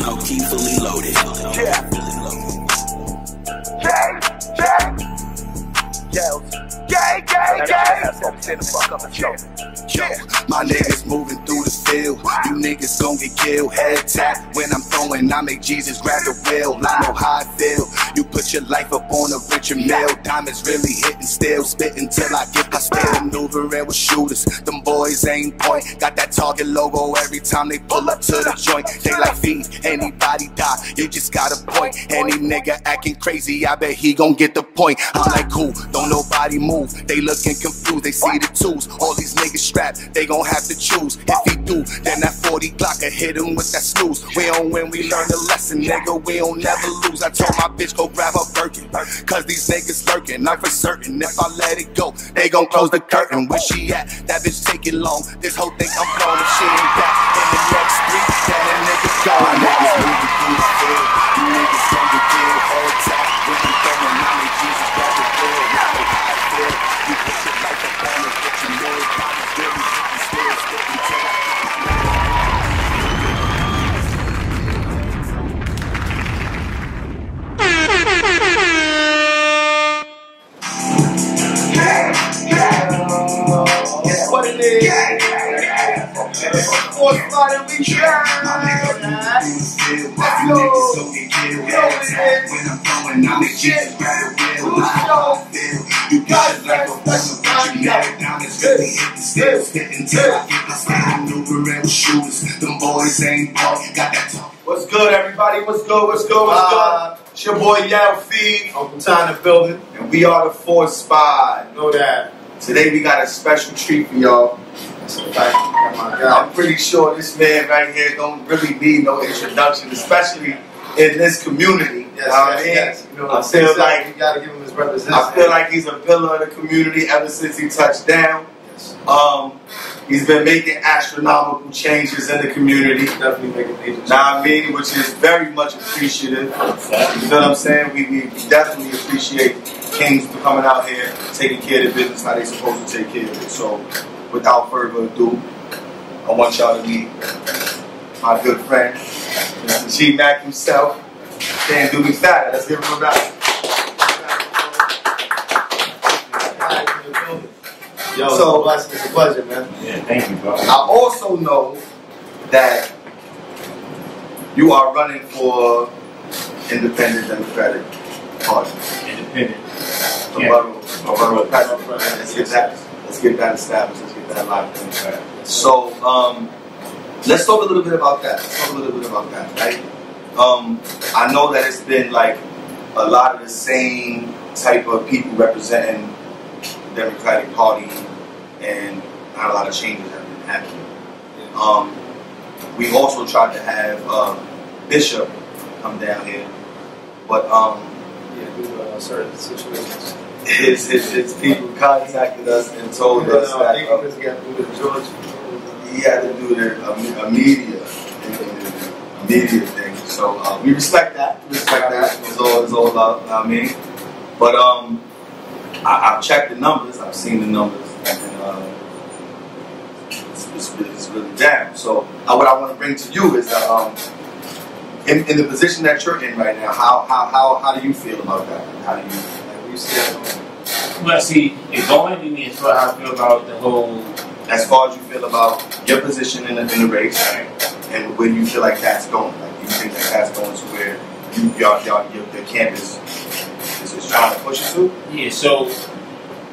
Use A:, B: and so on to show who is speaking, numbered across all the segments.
A: no key fully loaded.
B: Yeah. Jay, Jay. Yells. Gang, gang, gang. Stand the fuck up and show.
A: Yo, my niggas moving through the field. You niggas gon' get killed. Head tap when I'm throwing. I make Jesus grab the wheel. I know how I feel. You put your life up on a richer mill. Diamonds really hitting still. Spitting till I get my still. Maneuvering with shooters. Them boys ain't point. Got that target logo every time they pull up to the joint. They like feed. Anybody die. You just got a point. Any nigga acting crazy. I bet he gon' get the point. I'm like cool. Don't nobody move. They looking confused. They see the tools. All these niggas strapped. They gon' have to choose. If he do, then that 40 Glock I hit him with that snooze. We don't win, we learn the lesson, nigga. We don't never lose. I told my bitch go grab her Birkin. Cause these niggas lurking. I'm for certain. If I let it go, they gon' close the curtain. Where she at? That bitch taking long. This whole thing I'm. If she ain't back in the next three, then that nigga gone. Niggas moving through the
B: What's good, everybody? What's good? What's good? What's
C: Uh,
B: good? It's your boy Yelz Feva,
C: Uncle Tye the building.
B: and we are the Fort Spot.
C: Know that.
B: Today we got a special treat for y'all.
C: That's a fact. My God.
B: I'm pretty sure this man right here don't really need no introduction, especially in this community.
C: Yes,
B: You know what I
C: yes,
B: mean?
C: yes. You know
B: I feel like
C: you gotta give him his representation.
B: I feel like he's a pillar of the community ever since he touched down.
C: Yes.
B: Um, he's been making astronomical changes in the community.
C: definitely making major
B: Know what I mean? Which is very much appreciative. You feel what I'm saying? We, we definitely appreciate Kings for coming out here, taking care of the business how they supposed to take care of it. So, without further ado, I want y'all to meet my good friend, Mr. G Mac himself. Shanduke McPhatter. Let's give him a round.
C: Yo,
B: So-
C: so, blessing. It's a pleasure, man.
D: Yeah, thank you, bro.
B: I also know that you are running for Independent Democratic Party.
D: Independent.
B: A
D: Yeah.
B: borough, a borough president. Let's get that. Let's get that established. Let's get that locked in. So, um, let's talk a little bit about that. Let's talk a little bit about that, right? Um, I know that it's been like a lot of the same type of people representing the Democratic Party, and not a lot of changes have been happening. Um, we also tried to have uh, Bishop come down here, but um,
C: Yeah, due to uh, certain situations.
B: his, his, his people contacted us and told us
C: I
B: that uh,
C: he got to do the George.
B: he had to do the a, a media a media thing. So uh, we respect that. We respect that. It's all it's all love. You know I mean, but um, I, I've checked the numbers. I've seen the numbers, and uh, it's, it's, really, it's really down. So uh, what I want to bring to you is that um, in, in the position that you're in right now, how how how how do you feel about that? How do you
C: Like, we see that.
D: Well, see, it going to me as far as how I feel about the whole.
B: as far as you feel about your position in the, in the race and where you feel like that's going. Like you think that that's going to where you, y'all, y'all, your, your campus is, is trying to push it to?
D: Yeah, so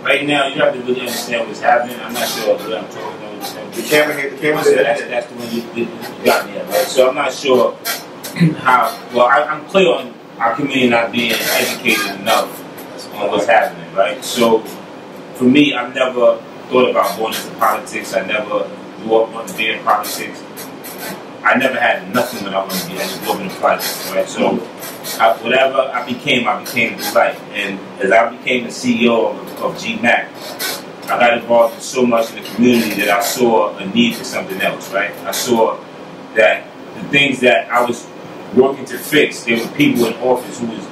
D: right now you have to really understand what's happening. I'm not sure what I'm talking about.
B: The camera here, the camera's
D: So that's, that's the one you, you, you got me at, right? So I'm not sure how. Well, I, I'm clear on our community not being educated enough on what's happening, right? So for me, I've never thought about going into politics. I never grew up wanting to be in politics. I never had nothing when I wanted to be. I just grew in politics, right? So I, whatever I became, I became this life. And as I became the CEO of, of GMAC, I got involved in so much in the community that I saw a need for something else, right? I saw that the things that I was working to fix, there were people in office who was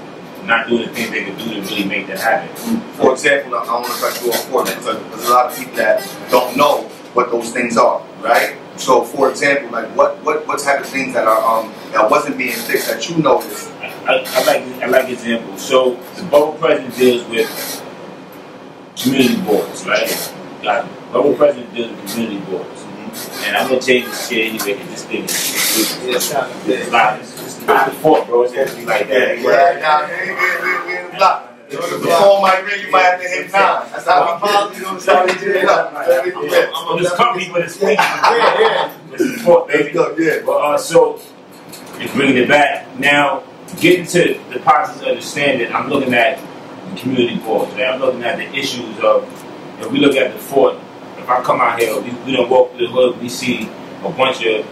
D: not doing the things they could do to really make that happen.
B: For example, I want to cut you for that because there's a lot of people that don't know what those things are, right? So, for example, like what what what type of things that are um that wasn't being fixed that you noticed?
D: I, I, I like I like examples. So the borough president deals with community boards, right? Got it. Borough president deals with community boards. And I'm gonna change this shit anyway because this thing is
C: Yeah, it's not-
D: it's not it's, it's, it's the fort, bro. It's gonna be like that.
B: Yeah, nah, we ain't we we we block. The phone might ring, you might have to hit nine. That's how we
C: Apologies on the side of the jail.
D: I'm just comfy, but it's clean.
C: Yeah, yeah.
D: It's the baby.
B: yeah.
D: But uh, so, it's bringing it back. Now, getting to the process of understanding, I'm looking at the community boards, right? I'm looking at the issues of, if we look at the fort, if I come out here, we, we don't walk through the hood, we see a bunch of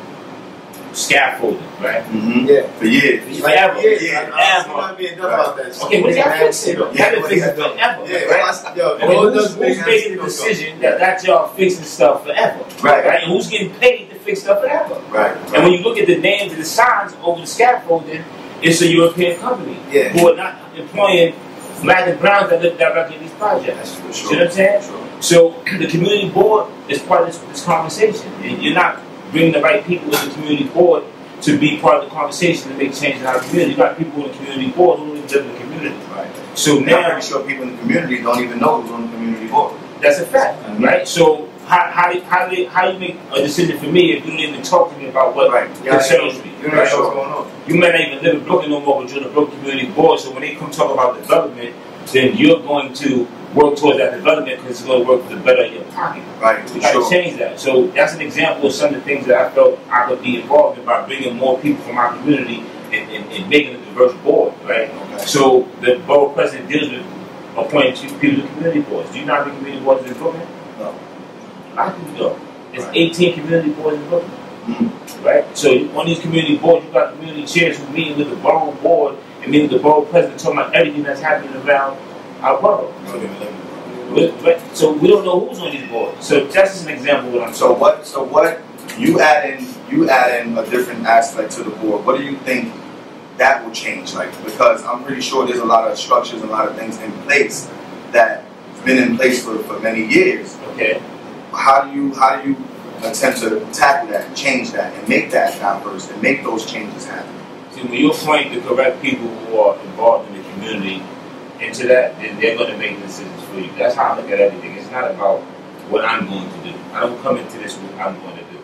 D: scaffolding, right?
B: Mm-hmm.
C: Yeah.
B: For years.
D: Forever.
C: Yeah,
B: Yeah,
C: I, I, I'm not being dumb about that.
D: Okay, what y'all fixing? Y'all
B: Yeah,
D: been
B: what
D: fixing
B: y'all
D: forever,
C: Yeah,
D: right?
C: Yo,
D: Okay,
C: Lord
D: who's, who's making the decision that that y'all fixing stuff forever?
B: Right.
D: Right? And who's getting paid to fix stuff forever?
B: Right.
D: And when you look at the names and the signs over the scaffolding, it's a European company
C: Yeah.
D: who are not employing black and browns that live directly in these projects.
B: That's for
D: You
B: sure.
D: know what I'm saying?
B: Sure.
D: So the community board is part of this, this conversation. And you're not bringing the right people in the community board to be part of the conversation to make change in our community. You got people in the community board who don't even live in the community.
B: Right.
D: So
B: And I'm
D: now
B: pretty sure people in the community don't even know who's on the community board.
D: that's a fact, right? So how how do- how do- how you make a decision for me if you don't even talk to me about what
B: Right.
C: Yeah,
D: concerns me?
C: You
D: right?
C: know what's going on.
D: You may not even live in Brooklyn no more, but you're in the Brooklyn Community Board. So when they come talk about development, then you're going to work towards that development because it's going to work for the better of your pocket.
B: Right.
D: We got to change that. So that's an example of some of the things that I felt I could be involved in by bringing more people from our community and, and, and making a diverse board, right?
B: Okay.
D: So the borough president deals with appointing two people to community boards. Do you know how many community boards in Brooklyn?
B: No.
D: I people don't. There's
B: Right.
D: 18 community boards in Brooklyn
B: Mm.
D: right? So on these community boards, you got community chairs who meeting with the borough board and meeting the borough president, talking about everything that's happening around our borough.
B: You don't even live in
D: We- but- So we don't know who's on these boards. So that's just an example of what I'm
B: So what? So what? You add in you add in a different aspect to the board. What do you think that will change? Like because I'm pretty sure there's a lot of structures, and a lot of things in place that been in place for, for many years.
D: Okay.
B: How do you how do you attempt to tackle that, and change that, and make that diverse, and make those changes happen?
D: See, when you appoint the correct people who are involved in the community into that, then they're going to make decisions for you. That's how I look at everything. It's not about what I'm going to do. I don't come into this with what I'm going to do.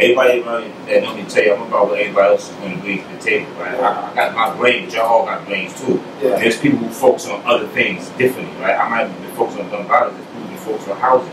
D: Everybody that know me tell you I'm about what everybody else is going to bring to the table. Right? I, I got my brain, but y'all all got brains too.
C: Yeah.
D: There's people who focus on other things differently, right? I might be focused on gun violence. There's people who focus on housing,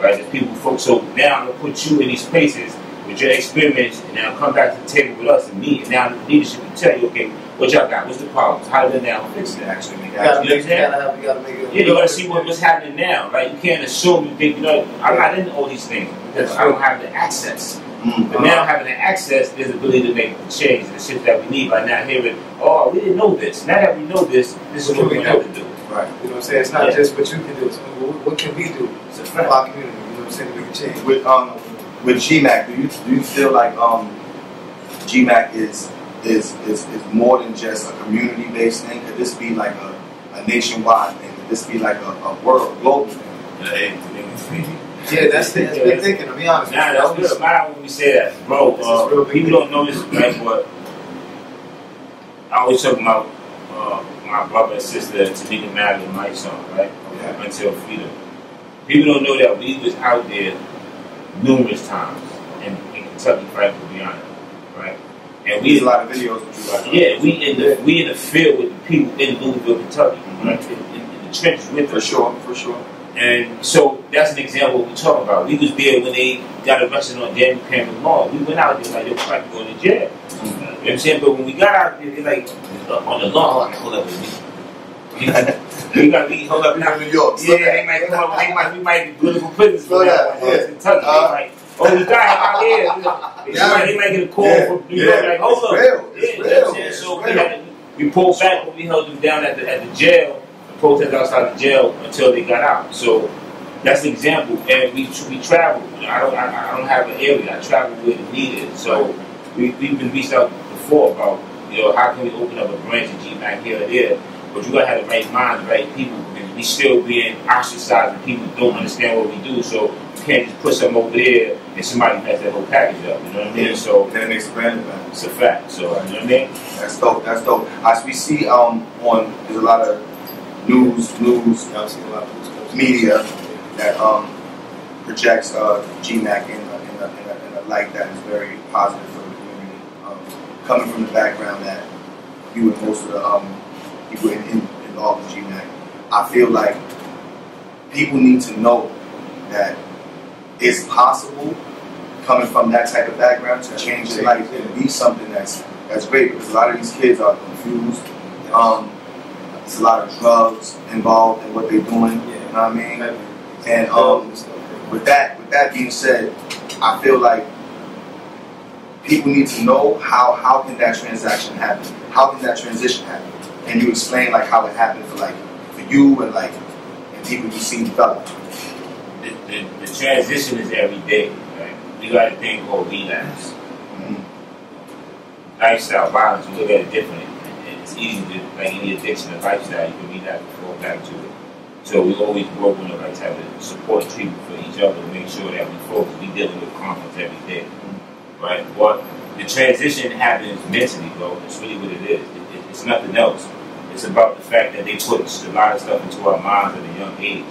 D: right? There's people who focus. So now I'm gonna put you in these places with your experience, and now come back to the table with us and me, And now the leadership can tell you, okay, what y'all got? What's the problems? How do they now fix it?
B: Actually, make
C: You gotta
B: action.
C: make, you gotta have, you gotta make it.
D: Yeah, you gotta see what, what's happening now, right? You can't assume you think, you know, I'm not into all these things because I don't have the access.
B: Mm.
D: But now having the access, there's the ability to make the change and the shit that we need by now hearing, oh, we didn't know this. Now that we know this, this is what we're going to have to do.
B: Right.
C: You know what I'm saying? It's not
D: Yeah.
C: just what you can do. It's what, what can we do
D: It's a
C: for our community? You know what I'm saying? We can change.
B: With um with GMAC, do you do you feel like um GMAC is is is, is more than just a community based thing? Could this be like a, a nationwide thing? Could this be like a, a world global thing?
C: Yeah, that's the that's big thinking. To be honest,
D: Nah,
C: with you.
D: that's we smile when we say that, bro. Uh, people don't know this, right? But I always talk about uh, my brother and sister, Tamika Mallory and Mysonne, right?
B: Yeah.
D: Until freedom. People don't know that we was out there numerous times in, in Kentucky for Breonna, right? And we,
B: a lot of videos with you
D: yeah, we in the we in the field with the people in Louisville, Kentucky, right? In, in, in the trenches with
B: for
D: us.
B: sure, for sure.
D: And so that's an example we talk about. We was there when they got arrested on Daniel Cameron Law. We went out there like, yo, crack going to jail. You know what I'm saying? But when we got out there, they like, uh, on the law, like, hold up, we, we got, we, hold up, now.
B: New York,
D: Yeah, they might come up, they might, we might be political prisoners for that
B: yeah.
D: Kentucky,
B: Uh,
D: they like, oh, we got him out here. You know, They,
B: Yeah.
D: might, they might get a call
B: Yeah,
D: from New
B: yeah.
D: York, like, hold
B: It's
D: up.
B: real, it's
D: Yeah, you know
B: real,
D: what I'm saying?
B: it's
D: So we,
B: real.
D: had, we pulled back when we held them down at the, at the jail, the protest outside the jail until they got out. So that's an example. And we we travel. I don't I, I don't have an area. I travel where the need. So we we've been reached out before about you know how can we open up a branch of GMAC here or there. But you gotta have the right mind, the right people. Because we still being ostracized and people don't understand what we do. So you can't just put something over there and somebody mess that whole package up. You know what I mean? So
B: then it makes a brand event.
D: it's a fact. So you know what I mean?
B: That's dope. That's dope. As we see um on there's a lot of news news
C: Yeah, I've seen a lot of news.
B: Media. that um projects uh GMAC in a, in, a, in, a, in a light that is very positive for the community. Um, coming from the background that you and most of the um people in, in, involved with I feel like people need to know that it's possible coming from that type of background to change your life and be something that's that's great because a lot of these kids are confused. Um, there's a lot of drugs involved in what they're doing. You know what I mean? And um, with that with that being said, I feel like people need to know how how can that transaction happen? How can that transition happen? And you explain like how it happened for like for you and like and people you see develop.
D: The, the, the transition is every day. Right? We got a thing called relapse.
B: Mhm.
D: Lifestyle violence, we look at it differently. And It's easy to, like any addiction or lifestyle, you can relapse and fall back to it. So we always work on the right type of support treatment for each other to make sure that we focus, we dealing with conflict every day. Right? But the transition happens mentally, bro. It's really what it is. It, it, it's nothing else. It's about the fact that they put a lot of stuff into our minds at a young age.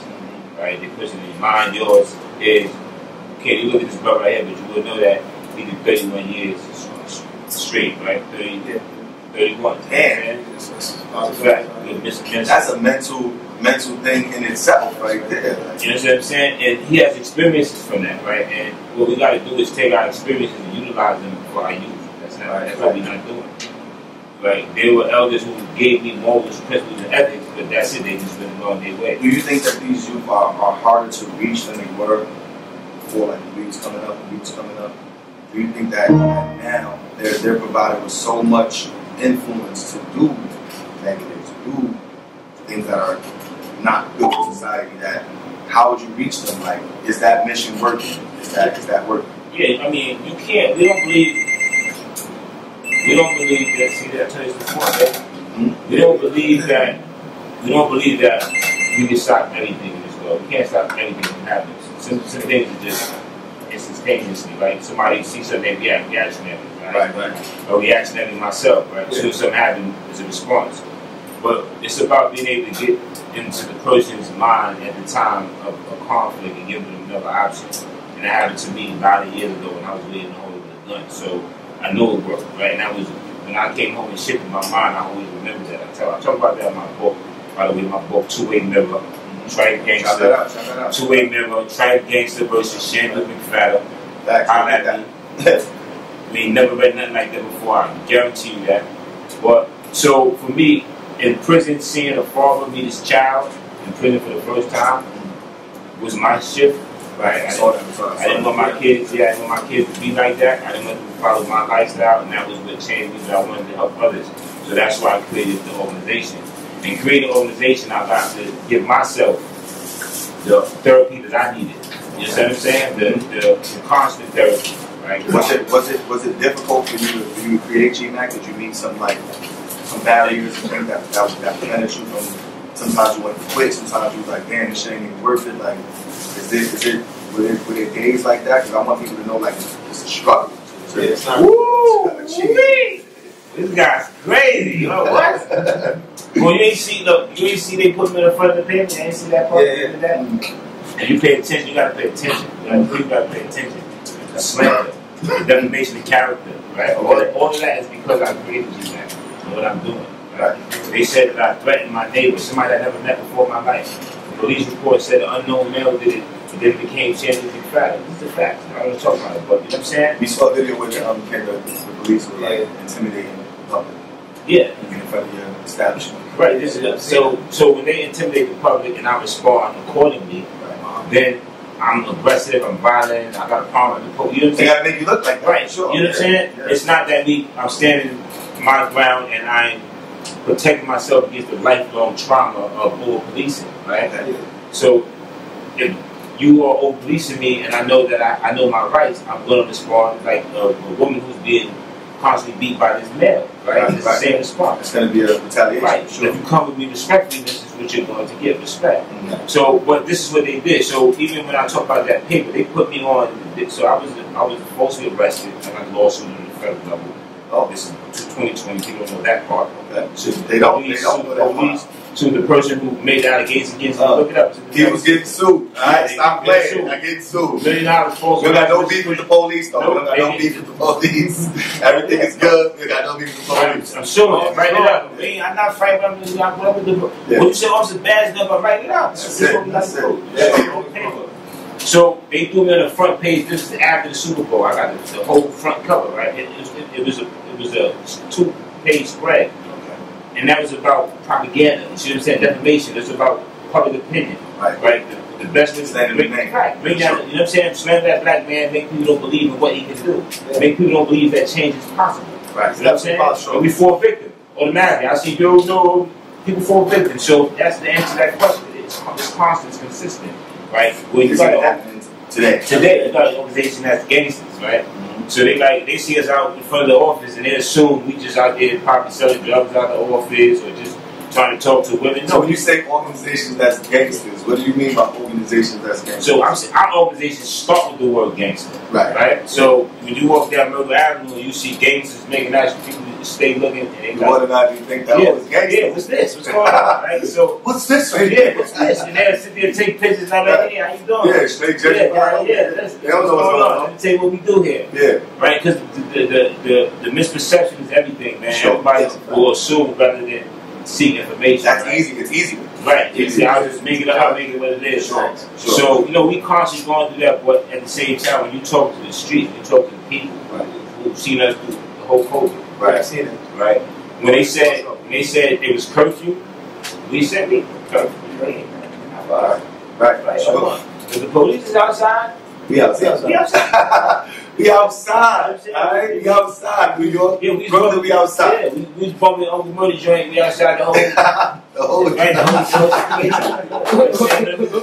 D: Right? They put it in your mind, yours is, okay, you look at this brother right here, but you will know that he did 31 years straight, right? 30, 31.
B: Damn.
D: That's a fact. You're missing- missing-
B: That's a mental mental thing in itself right there.
D: You know what I'm saying? And he has experiences from that, right? And what we got to do is take our experiences and utilize them for our youth. That's not. That's what we're not doing. Like there were elders who gave me morals, principles, and ethics, but that's it. They just went along their way.
B: Do you think that these youth are, are harder to reach than they were before, like the weeds coming up, the weeds coming up? Do you think that, that now they're they're provided with so much influence to do negative, to do things that are not good for society? That how would you reach them? Like, is that mission working? Is that is that working?
D: Yeah, I mean, you can't. We don't believe. We don't believe that. See that I told you before, right? We don't believe that. We don't believe that we can stop anything in this world. We can't stop anything from happening. Some, some things are just instantaneously, right? Somebody sees something, they react, reaction at it, right?
B: right.
D: Or reaction at it myself, right? So something happened as a response. But it's about being able to get into the person's mind at the time of a conflict and giving them another option. And that happened to me about a year ago when I was hold with a gun. So I know it worked, right? And that was when I came home and shit in my mind, I always remember that. I tell I talk about that in my book, by the way, my book, Two Way Mirror,
B: mm-hmm. Tribe
D: Gangster.
B: out, shout that out.
D: Two Way Mirror, Tribe Gangster versus Shanduke McPhatter.
B: Facts, I like
D: at. We ain't never read nothing like that before. I guarantee you that. But so for me, in prison, seeing a father meet his child in prison for the first time mm-hmm. was my shift. Right.
B: I saw
D: didn't,
B: that. I.
D: I didn't want my kids. Yeah, I didn't want my kids to be like that. I didn't want them to follow my lifestyle, and that was what changed me. I wanted to help others. So that's why I created the organization. And creating the organization, I got to give myself the therapy that I needed. You know what I'm saying? The, the, the constant therapy. Right.
B: Was it was it was it difficult for you to, you create GMAC? Did you meet some like some barriers and things that that, that prevented you from? Sometimes you wanted to quit. Sometimes you was like, damn, this shit ain't even worth it. Like, is it is it were there, were there days like that? Because I want people to know like it's, it's a struggle. to-
C: Yeah, it's not-
D: Woo!
B: Achieve.
D: Wee! This guy's crazy. You know what? well, you ain't see the you ain't see they put him in the front of the paper. You ain't see that part
C: Yeah, yeah.
D: of that. And you pay attention. You gotta pay attention. You gotta, you gotta pay attention. The slander, the defamation of character, right? All, that, all of that is because I created you, man. And what I'm doing. Right? They said that I threatened my neighbor, somebody I never met before in my life. The police report said an unknown male did it. It became McPhatter. This is a fact. I don't talk about it, but you know what I'm saying?
B: We saw a video where um, the, the police were like
C: Yeah.
B: intimidating the public
D: Yeah.
B: in front of your establishment.
D: Right. This is so. So when they intimidate the public and I respond accordingly, then I'm aggressive. I'm violent. I got a problem with the police. You know what I'm
B: They gotta make you look like that.
D: Right.
B: Sure.
D: You know what I'm saying?
B: Yeah.
D: It's not that we. I'm standing my ground and I'm protecting myself against the lifelong trauma of over policing. Right.
B: Yeah.
D: So if you are policing me and I know that I, I know my rights, I'm going to respond like a, a woman who's being constantly beat by this male, right?
B: Right,
D: it's the same response.
B: It's going to be a retaliation.
D: Right.
B: Sure.
D: If you come with me respectfully, this is what you're going to get respect.
B: Mhm.
D: So, but this is what they did. So even when I talk about that paper, they put me on. So I was I was falsely arrested. And I lawsuit on the federal level.
B: Oh,
D: This is 2020. People don't know that part.
B: okay.
D: So
B: They don't- they don't know that
D: police, to the person who made the allegations against me.
B: Uh,
D: look it up.
B: He was getting sued. All right, stop
D: they- they
B: playing.
D: sued.
B: I get sued.
D: million dollars false.
B: We got no beef with the police, though. We got no beef with the police. Everything is good. We got no beef with the
D: I'm,
B: police.
D: I'm showing it. Write it
B: Oh,
D: up. Me, I'm not fighting. I'm just not whatever the.
B: Yeah.
D: When you say officer bad enough, I write it out.
B: That's
D: That's
B: it.
D: what we
B: That's it. Yeah.
D: So they threw me on the front page. This is after the Super Bowl. I got the, the whole front cover. Right. It, it, it, it was a it was a two page spread,
B: Okay.
D: And that was about propaganda. You see what I'm saying? Defamation. It was about public opinion.
B: Right.
D: Right. The, the best
B: Standing
D: bring,
B: the name.
D: right, bring down. You know what I'm saying? Slam that black man. Make people don't believe in what he can do. Make people don't believe that change is possible.
B: Right.
D: You know what I'm saying? And we fall victim automatically. I see yo no people fall victim. So that's the answer to that question. It's, it's constant, it's consistent, right? When you
B: It's
D: got
B: today.
D: today, you got an organization that's gangsters, right?
B: Mhm.
D: So they like they see us out in front of the office and they assume we just out there probably selling drugs out of the office or just trying to talk to women.
B: So
D: No,
B: when you say organizations that's gangsters, what do you mean by organizations that's gangsters?
D: so I'm saying our organization start with the word gangster.
B: right.
D: Right? So when you walk down Myrtle Avenue and you see gangsters making nice people stay looking and they
B: What did I do you think that
D: yeah,
B: was gangster?
D: yeah, what's this? What's going on? Right? So
B: What's this right
D: Yeah, what's this? And they'll sit there and take pictures and I'm like, hey, how you doing?
B: Yeah, straight
D: yeah,
B: judging.
D: yeah, yeah, that's,
B: They don't know what's going on.
D: Let me tell you what we do here,
B: Yeah.
D: right? Because the, the, the, the, the misperception is everything, man.
B: Sure.
D: Everybody
B: Yes.
D: will assume rather than seek information.
B: That's
D: right?
B: easy. It's easy.
D: Right. You see, I'll just make it up, I'll make it what it is.
B: Sure. Sure.
D: So, you know, we constantly going through that, but at the same time, when you talk to the streets, you talk to the people
B: Right.
D: who've seen us through the whole COVID,
B: Right.
C: seen it.
D: right? When they said when they said it was curfew, we said we curfew. Right.
B: Right. Right. Sure.
D: If the police is outside,
B: We outside.
D: we outside.
B: we outside. All right. We outside. New York.
D: Yeah, we
B: Brooklyn. We outside.
D: Yeah, we, we was bumping Uncle Murda joint. We outside the whole.
B: the whole.
D: Right, the whole show.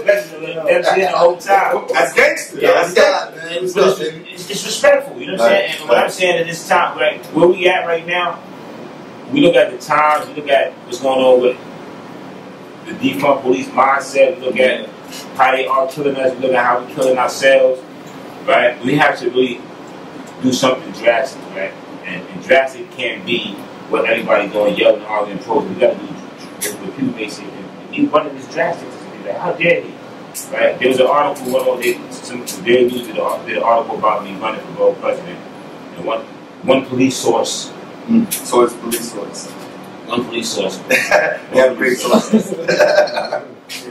D: That's it the whole time.
B: That's gangster.
D: Yeah,
B: that's
D: that's
B: gangster.
D: It's, it's, it's disrespectful, you know what I'm
B: Right.
D: saying? And what I'm saying at this time, right, where we at right now, we look at the times, we look at what's going on with the defund police mindset, we look at how they are killing us, we look at how we're killing ourselves, right? We have to really do something drastic, right? And, and drastic can't be what everybody going yelling, arguing, protesting. We got to do what people may say. And he one of these drastic be like, how dare he? Right? There was an article, one of they, some Daily News did, a- did an article about me running for borough president. And one, one police source,
B: Mm. So it's police source.
D: one police source,
B: they have great sources.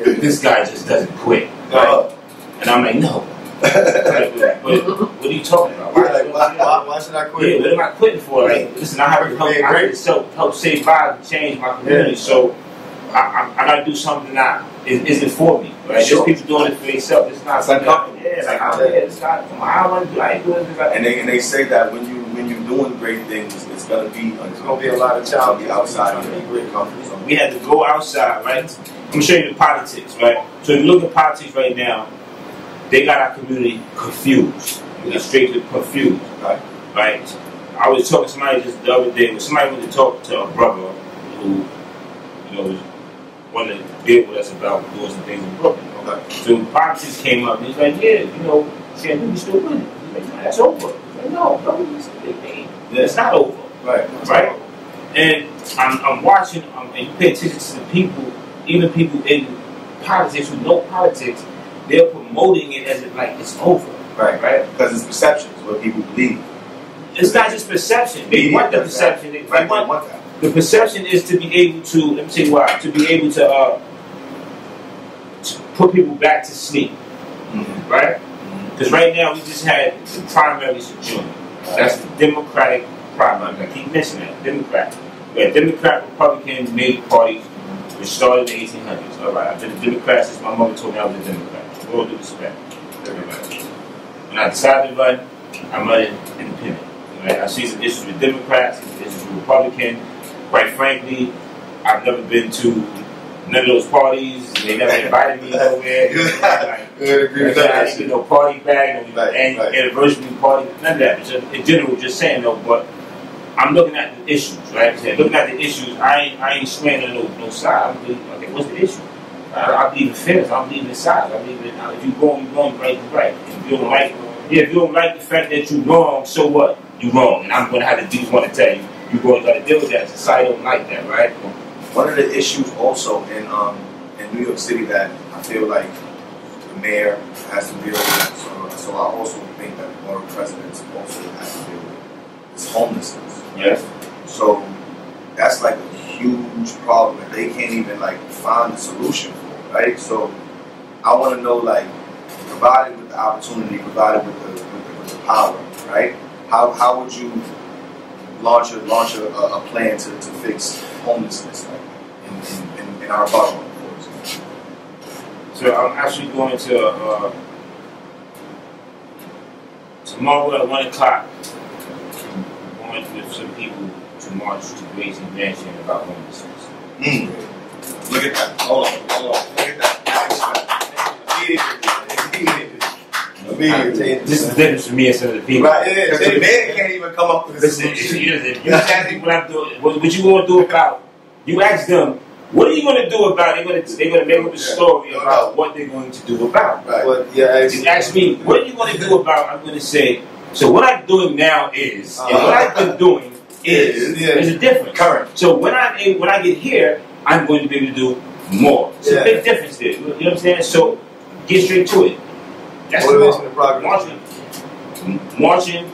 D: this guy just doesn't quit. Right?
B: Uh,
D: And I'm like, no. Right? But, but what are you talking about?
B: You're like, why-
C: Why, why should I quit?
D: Yeah,
C: quit?
D: what am I quitting for? Like, listen, I have to help, I have to help, help save lives and change my community. So I, I, I gotta do something that is, isn't for me, right?
B: Sure.
D: There's people doing it for themselves. It's not
B: It's uncomfortable.
D: Yeah, like I'm yeah, it's not. Oh, come on, I don't want to do. I ain't doing this.
B: and they and they say that when you when you're doing great things, it's gonna be
C: There's gonna be a lot of
B: I'll be
C: challenges.
B: outside of your
C: be great.
B: comfort zone.
D: We had to go outside, right? I'm gonna show you the politics, right? So if you look at politics right now, they got our community confused. Straight to confused,
B: Right.
D: right? I was talking to somebody just the other day. Somebody went to talk to a brother who, you know, wanted to deal with us about doing some things in Brooklyn.
B: Okay.
D: So politics came up. and He's like, yeah, you know, Shannon, we still winning. He's like, "No, that's over. Like, no, no, it's, it, it's not over
B: Right.
D: right? And I'm, I'm watching, um, and you pay attention to the people, even people in politics who know politics, they're promoting it as if like it's over,
B: Right.
D: right?
B: Because it's perceptions, what people believe.
D: It's not just perception. They want the perception. They,
B: Right. They
D: want,
B: want that.
D: the perception is to be able to, let me tell you why, to be able to, uh, to put people back to sleep,
B: Mhm.
D: right? Because right now we just had the primaries in June. That's the Democratic primary. I keep mentioning that. Democrat. We had Democrat, Republican, made parties which started in the 1800s. All right. I've been a Democrat since my mother told me I was a Democrat. With all due respect. When I decided to run, I'm running independent. Right? I see some issues with Democrats, some issues with Republicans. Quite frankly, I've never been to none of those parties. They never invited me nowhere. Like,
B: agree
D: I didn't get no party bag, no
B: Right,
D: an-
B: right.
D: anniversary party, none of that. Just in general, just saying though, but I'm looking at the issues, right? Looking at the issues, I ain't, I ain't swaying on no, no side. I'm really, okay, what's the issue? I, I believe in fairness. I believe in sides. I believe in uh, if you're wrong, you're wrong. Right, you're right. If you don't like, yeah, if you don't like the fact that you're wrong, so what? You're wrong, and I'm going to have to do want to tell you. You're going to got to deal with that. Society don't like that, right?
B: One of the issues also in um, in New York City that I feel like the mayor has to deal with, so, so I also think that the board presidents also has to deal with is homelessness.
D: Yes.
B: So that's like a huge problem that they can't even like find a solution right? So I want to know like provided with the opportunity, provided with the with the, with the power, right? How, how would you launch a launch a, a plan to, to fix homelessness like in, in, in, our borough?
D: So I'm actually going to uh, tomorrow at one o'clock. I'm going with some people to march to Gracie Mansion about homelessness.
B: Mm. Look at that. Hold on, hold on. Look at that. Immediately. Immediately.
D: This is the difference for me and some of the people.
B: Right, because the man can't even come up with a
D: Listen,
B: solution.
D: you, if you ask me what I'm doing, what, what you going to do about? You ask them, what are you going to do about? They're going to they're going to make up a story about what they're going to do about.
B: Right.
C: But yeah,
D: If you ask me, what are you going to do about? I'm going to say, so what I'm doing now is, and what uh-huh. I've been doing is,
C: Yeah.
D: there's a difference.
B: Current.
D: So when I when I get here, I'm going to be able to do more. It's
C: Yeah.
D: a big difference there. You know what I'm saying? So get straight to it. That's
C: Motivation
D: the
C: and progress.
D: Marching, marching,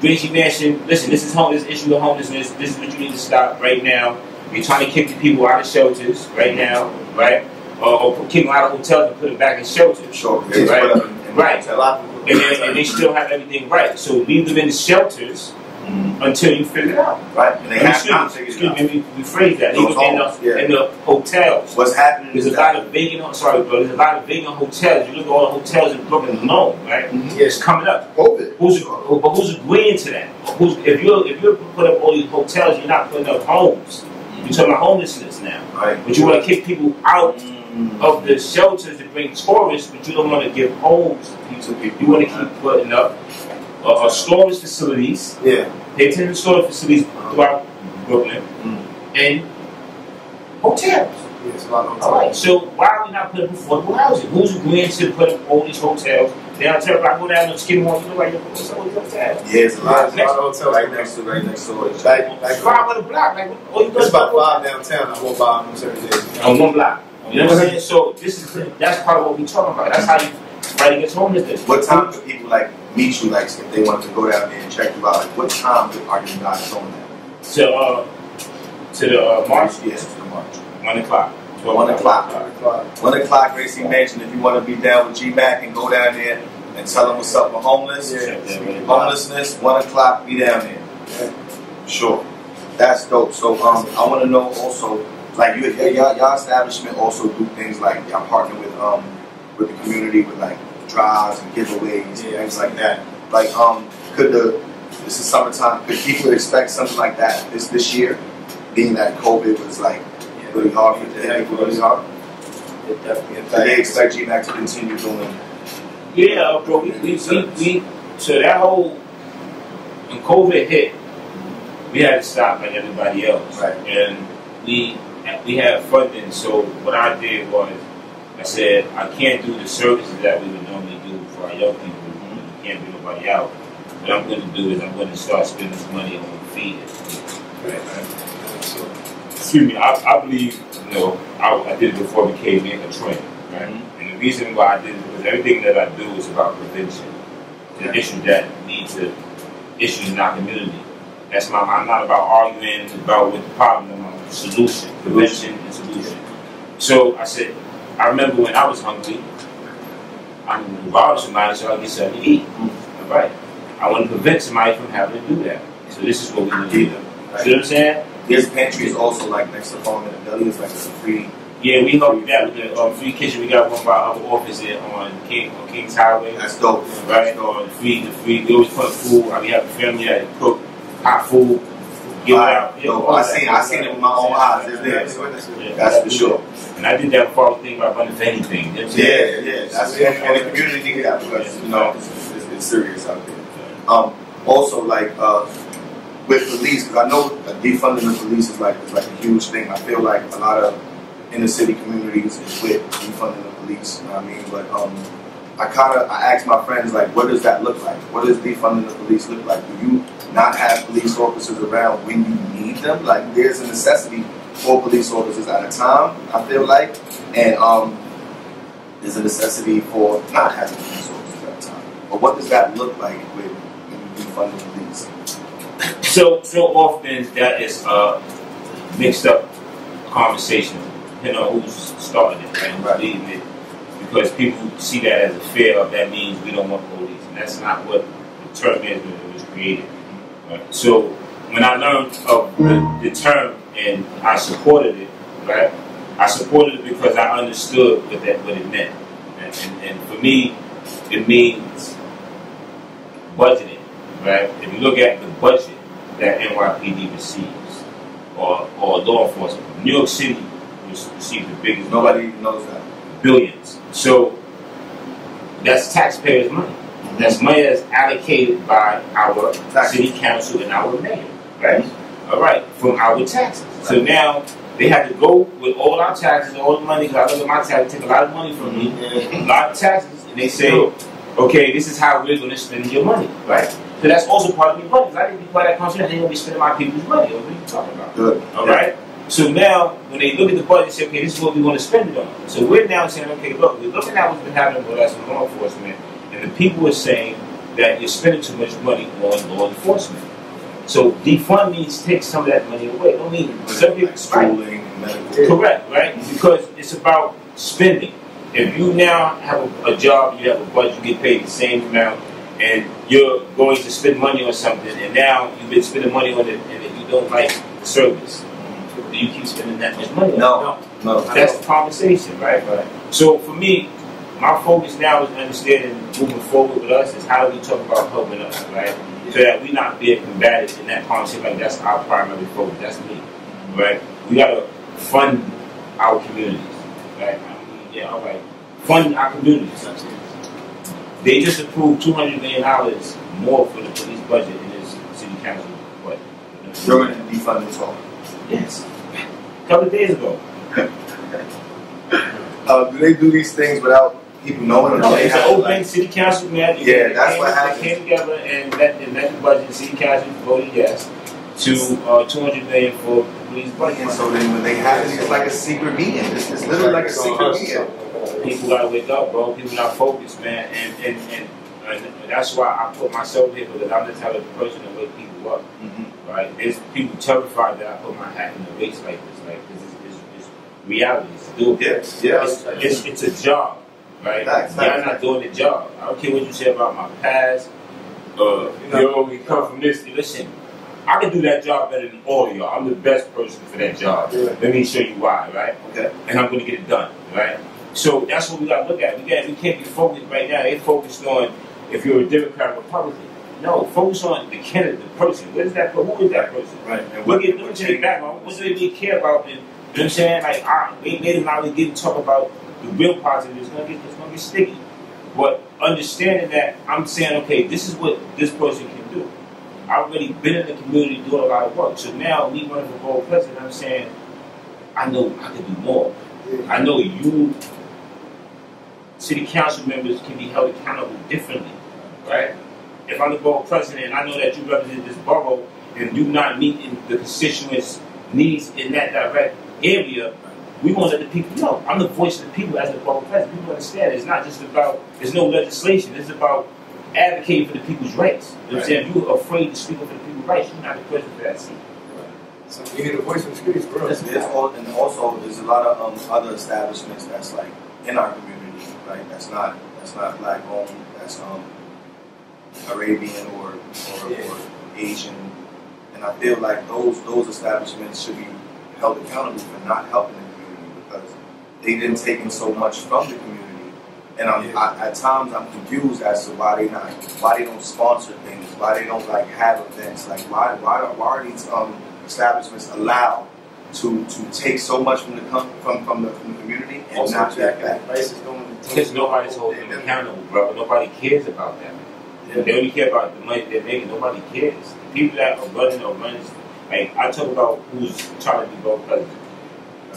D: Gracie Mansion. Listen, this is home. This issue of homelessness. This is what you need to stop right now. You're trying to kick the people out of shelters right now, right? Or, or kick them out of hotels and put them back in shelters.
B: Sure. Right.
D: right. Right.
C: a lot of people.
D: And, they- and they still have everything right. So leave them in the shelters. Until you figure it out.
B: Right. And they
D: Excuse
B: have
D: me,
B: not figured
D: excuse
B: it out.
D: me, we, we phrase that.
B: Those
D: Leave in the,
B: yeah.
D: in the hotels.
B: What's happening
D: There's a
B: that
D: lot of vacant. Sorry, but there's a lot of vacant hotels. You look at all the hotels in Brooklyn alone, right? It's
C: Yes,
D: coming up.
C: COVID.
D: Who's who, but who's agreeing to that? Who's if you if you put up all these hotels, you're not putting up homes. You're talking about homelessness now.
B: right.
D: But you want to kick people out
B: Mm.
D: of the shelters to bring tourists, but you don't want to give homes to people. You want to keep putting up uh, uh, storage facilities.
C: Yeah.
D: They tend to storage facilities throughout Brooklyn
B: Mm.
D: and hotels.
C: Yes, a lot of
D: All right. So why are we not putting affordable housing? Who's agreeing to put up all these hotels? Downtown, if I go down to Skidmore, you know where you put some of these hotels.
B: It's a lot.
C: A lot of hotels
B: right next to right next door.
C: Back, back
D: Five on the block, like all you
C: It's about five downtown. I walk by them every day.
D: on one block. You know what I'm saying? So this is that's part of what we're talking about. That's how you fight against homelessness.
B: What time do people like meet you? Like if they wanted to go down there and check you out, like what time are you guys showing that?
D: To uh, to the uh, March,
B: Yes, to the march.
D: one o'clock.
B: One o'clock. One o'clock, Gracie Mansion. If you want to be down with G Mac and go down there and tell them what's up with homeless,
C: Yeah.
B: homelessness. One o'clock, be down there. Sure, that's dope. So um, I want to know also, like you, y'all, y'all establishment also do things like y'all partner with um with the community with like drives and giveaways and things like that. Like um, could the this is summertime? Could people expect something like that this this year? Being that COVID was like really hard for the people, really hard.
C: It definitely
B: Do they expect GMAC to continue doing?
D: Yeah, bro. We, we, we, we so that whole when COVID hit, we had to stop like everybody else,
B: Right.
D: and we we had funding. So what I did was I said I can't do the services that we would normally do for our young people. We can't be nobody out. What I'm going to do is I'm going to start spending this money on feeding. Right, right. So, excuse me. I, I believe you know I, I did it before I became a trainer. Right. Mm-hmm. And the reason why I did it was everything that I do is about prevention. The issues that lead to issues in our community. That's my. I'm not about arguing about what the problem. About solution, prevention, and solution. So I said, I remember when I was hungry, I'm involved with somebody so I get something to eat. All right. I want to prevent somebody from having to do that. So this is what we need to do. See what I'm saying?
B: There's pantries also like next to Farm in the Belly. It's like a free.
D: Yeah, we with that with the um, free kitchen. We got one by our office here on King on King's Highway.
B: That's dope.
D: right? Or the free, the free. We always put food. I mean, have a family that cook hot food, give it out.
B: Yo,
D: all
B: I seen I seen it with my own eyes. It's there. So
D: Yeah,
B: that's for sure.
D: And I did that was thinking about for anything. You know what I'm
B: Yeah,
D: saying?
B: yeah. That's and the community need that because you know it's, it's, it's serious out there. Um, also like uh, with police, because I know that defunding the police is like is like a huge thing. I feel like a lot of inner city communities is with defunding the police. You know what I mean? But um, I kind of I asked my friends like, what does that look like? What does defunding the police look like? Do you not have police officers around when you need them? Like, there's a necessity for police officers at a time. I feel like, and um, there's a necessity for not having police officers at a time. But what does that look like with when you defund the police?
D: So so often that is a mixed up conversation. You know who's starting it and who's leading it, because people see that as a fear of that means we don't want police, and that's not what the term is when it was created. Right? So when I learned of the, the term and I supported it, right? I supported it because I understood what that what it meant, and, and, and for me, it means budgeting, right? If you look at the budget that NYPD receives, or, or law enforcement, New York City receives the biggest
B: Nobody knows that.
D: billions. So that's taxpayers' money. That's money that's allocated by our city council and our mayor, right? All right, from our taxes. So now they have to go with all our taxes, all the money. Because I look at my taxes, take a lot of money from me, mm-hmm. a lot of taxes, and they say, okay, this is how we're going to spend your money, right? So that's also part of the budget. I didn't be part of that conversation. I didn't be spending my people's money. What are you talking about?
B: Good.
D: All right. So now, when they look at the budget, they say, okay, this is what we want to spend it on. So we're now saying, okay, look, we're looking at what's been happening with us in law enforcement, and the people are saying that you're spending too much money on law enforcement. So defund means take some of that money away. Don't mean some people
B: Like schooling and medical.
D: Correct, right? Because it's about spending. If you now have a, a job, you have a budget, you get paid the same amount, and you're going to spend money on something, and now you've been spending money on it, and you don't like the service, do you keep spending that much money? on it?
B: No. No.
D: That's the conversation, right?
B: Right.
D: So for me, my focus now is understanding moving forward with us is how do we talk about helping us, right? So that we not being combative in that conversation. Like that's our primary focus. That's me, right? We gotta fund our communities, right? I mean, yeah, all right. Fund our communities. They just approved two hundred million dollars more for the police budget in this city council budget.
B: You're going to defund this all.
D: Yes. A couple of days ago.
B: Uh, do they do these things without people knowing? or
D: No,
B: do they
D: it's an
B: have,
D: open
B: like-
D: city council man.
B: Yeah, that's
D: came,
B: what happens.
D: They came together and met, and met the budget. City council voted yes to uh, 200 million for police budget.
B: And so then when they have it, it's like a secret meeting. It's, it's literally like a secret meeting.
D: People gotta wake up, bro. People not focused, man. And and, and and that's why I put myself here because I'm the type of person to wake people up,
B: Mm-hmm.
D: right? There's people terrified that I put my hat in the race like this, like this is it's, it's reality. It's doable.
B: Yes, yes.
D: It's, it's, it's a job, right?
B: Facts,
D: Y'all not doing the job. I don't care what you say about my past. Uh, yo, we come from this. Listen, I can do that job better than all of y'all. I'm the best person for that job.
C: Yeah.
D: Let me show you why, right?
B: Okay.
D: And I'm going to get it done, right? So that's what we got to look at. We got we can't be focused right now. They focused on if you're a Democrat or Republican. No, focus on the candidate, the person. What is that? Who is that person?
B: Right. And
D: Look
B: what,
D: at look at the background. What do they really care about? And, you know what I'm saying? Like, I, they they not really get to talk about the real positive. is gonna get it's gonna get sticky. But understanding that, I'm saying, okay, this is what this person can do. I've already been in the community doing a lot of work. So now, me running for board president, I'm saying, I know I can do more. I know you, city council members, can be held accountable differently, right? If I'm the borough president, and I know that you represent this borough and you not meeting the constituents' needs in that direct area, we want to let the people know. I'm the voice of the people as the public president. People understand it's not just about, there's no legislation, it's about advocating for the people's rights. You know what I'm saying? If you're afraid to speak up for the people's rights, you're not the person for that seat.
C: So you need a voice in the streets, bro.
B: There's, there's all, and also there's a lot of um, other establishments that's like in our community, right? That's not that's not black owned. That's um, Arabian or or,
C: Yeah.
B: or Asian, and I feel like those those establishments should be held accountable for not helping the community because they didn't take in so much from the community. And I'm,
C: Yeah.
B: I, at times I'm confused as to why they not why they don't sponsor things, why they don't like have events, like why why why are these um, establishments allowed to to take so much from the com- from from the, from the community and
C: Also,
B: not
C: check
B: that back?
C: Prices going to
D: Because nobody's holding them accountable, bro. Nobody cares about that. They only care about the money they're making. Nobody cares. The people that are running or running, like I talk about who's trying to be vote president.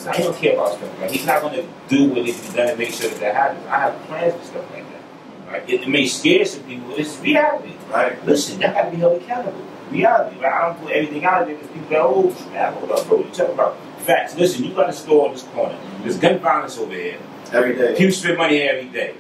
D: He don't care about stuff like that. He's not going to do what needs to be done to make sure that that happens. I have plans for stuff like that. Right? It, it may scare some people. It's reality.
B: Right.
D: Listen, y'all got to be held accountable. Reality. Right? I don't put everything out there because people go, oh, snap, hold up, bro. What you talking about? Facts. Listen, you got a store on this corner. There's gun violence over here.
B: Every day.
D: People spend money here every day.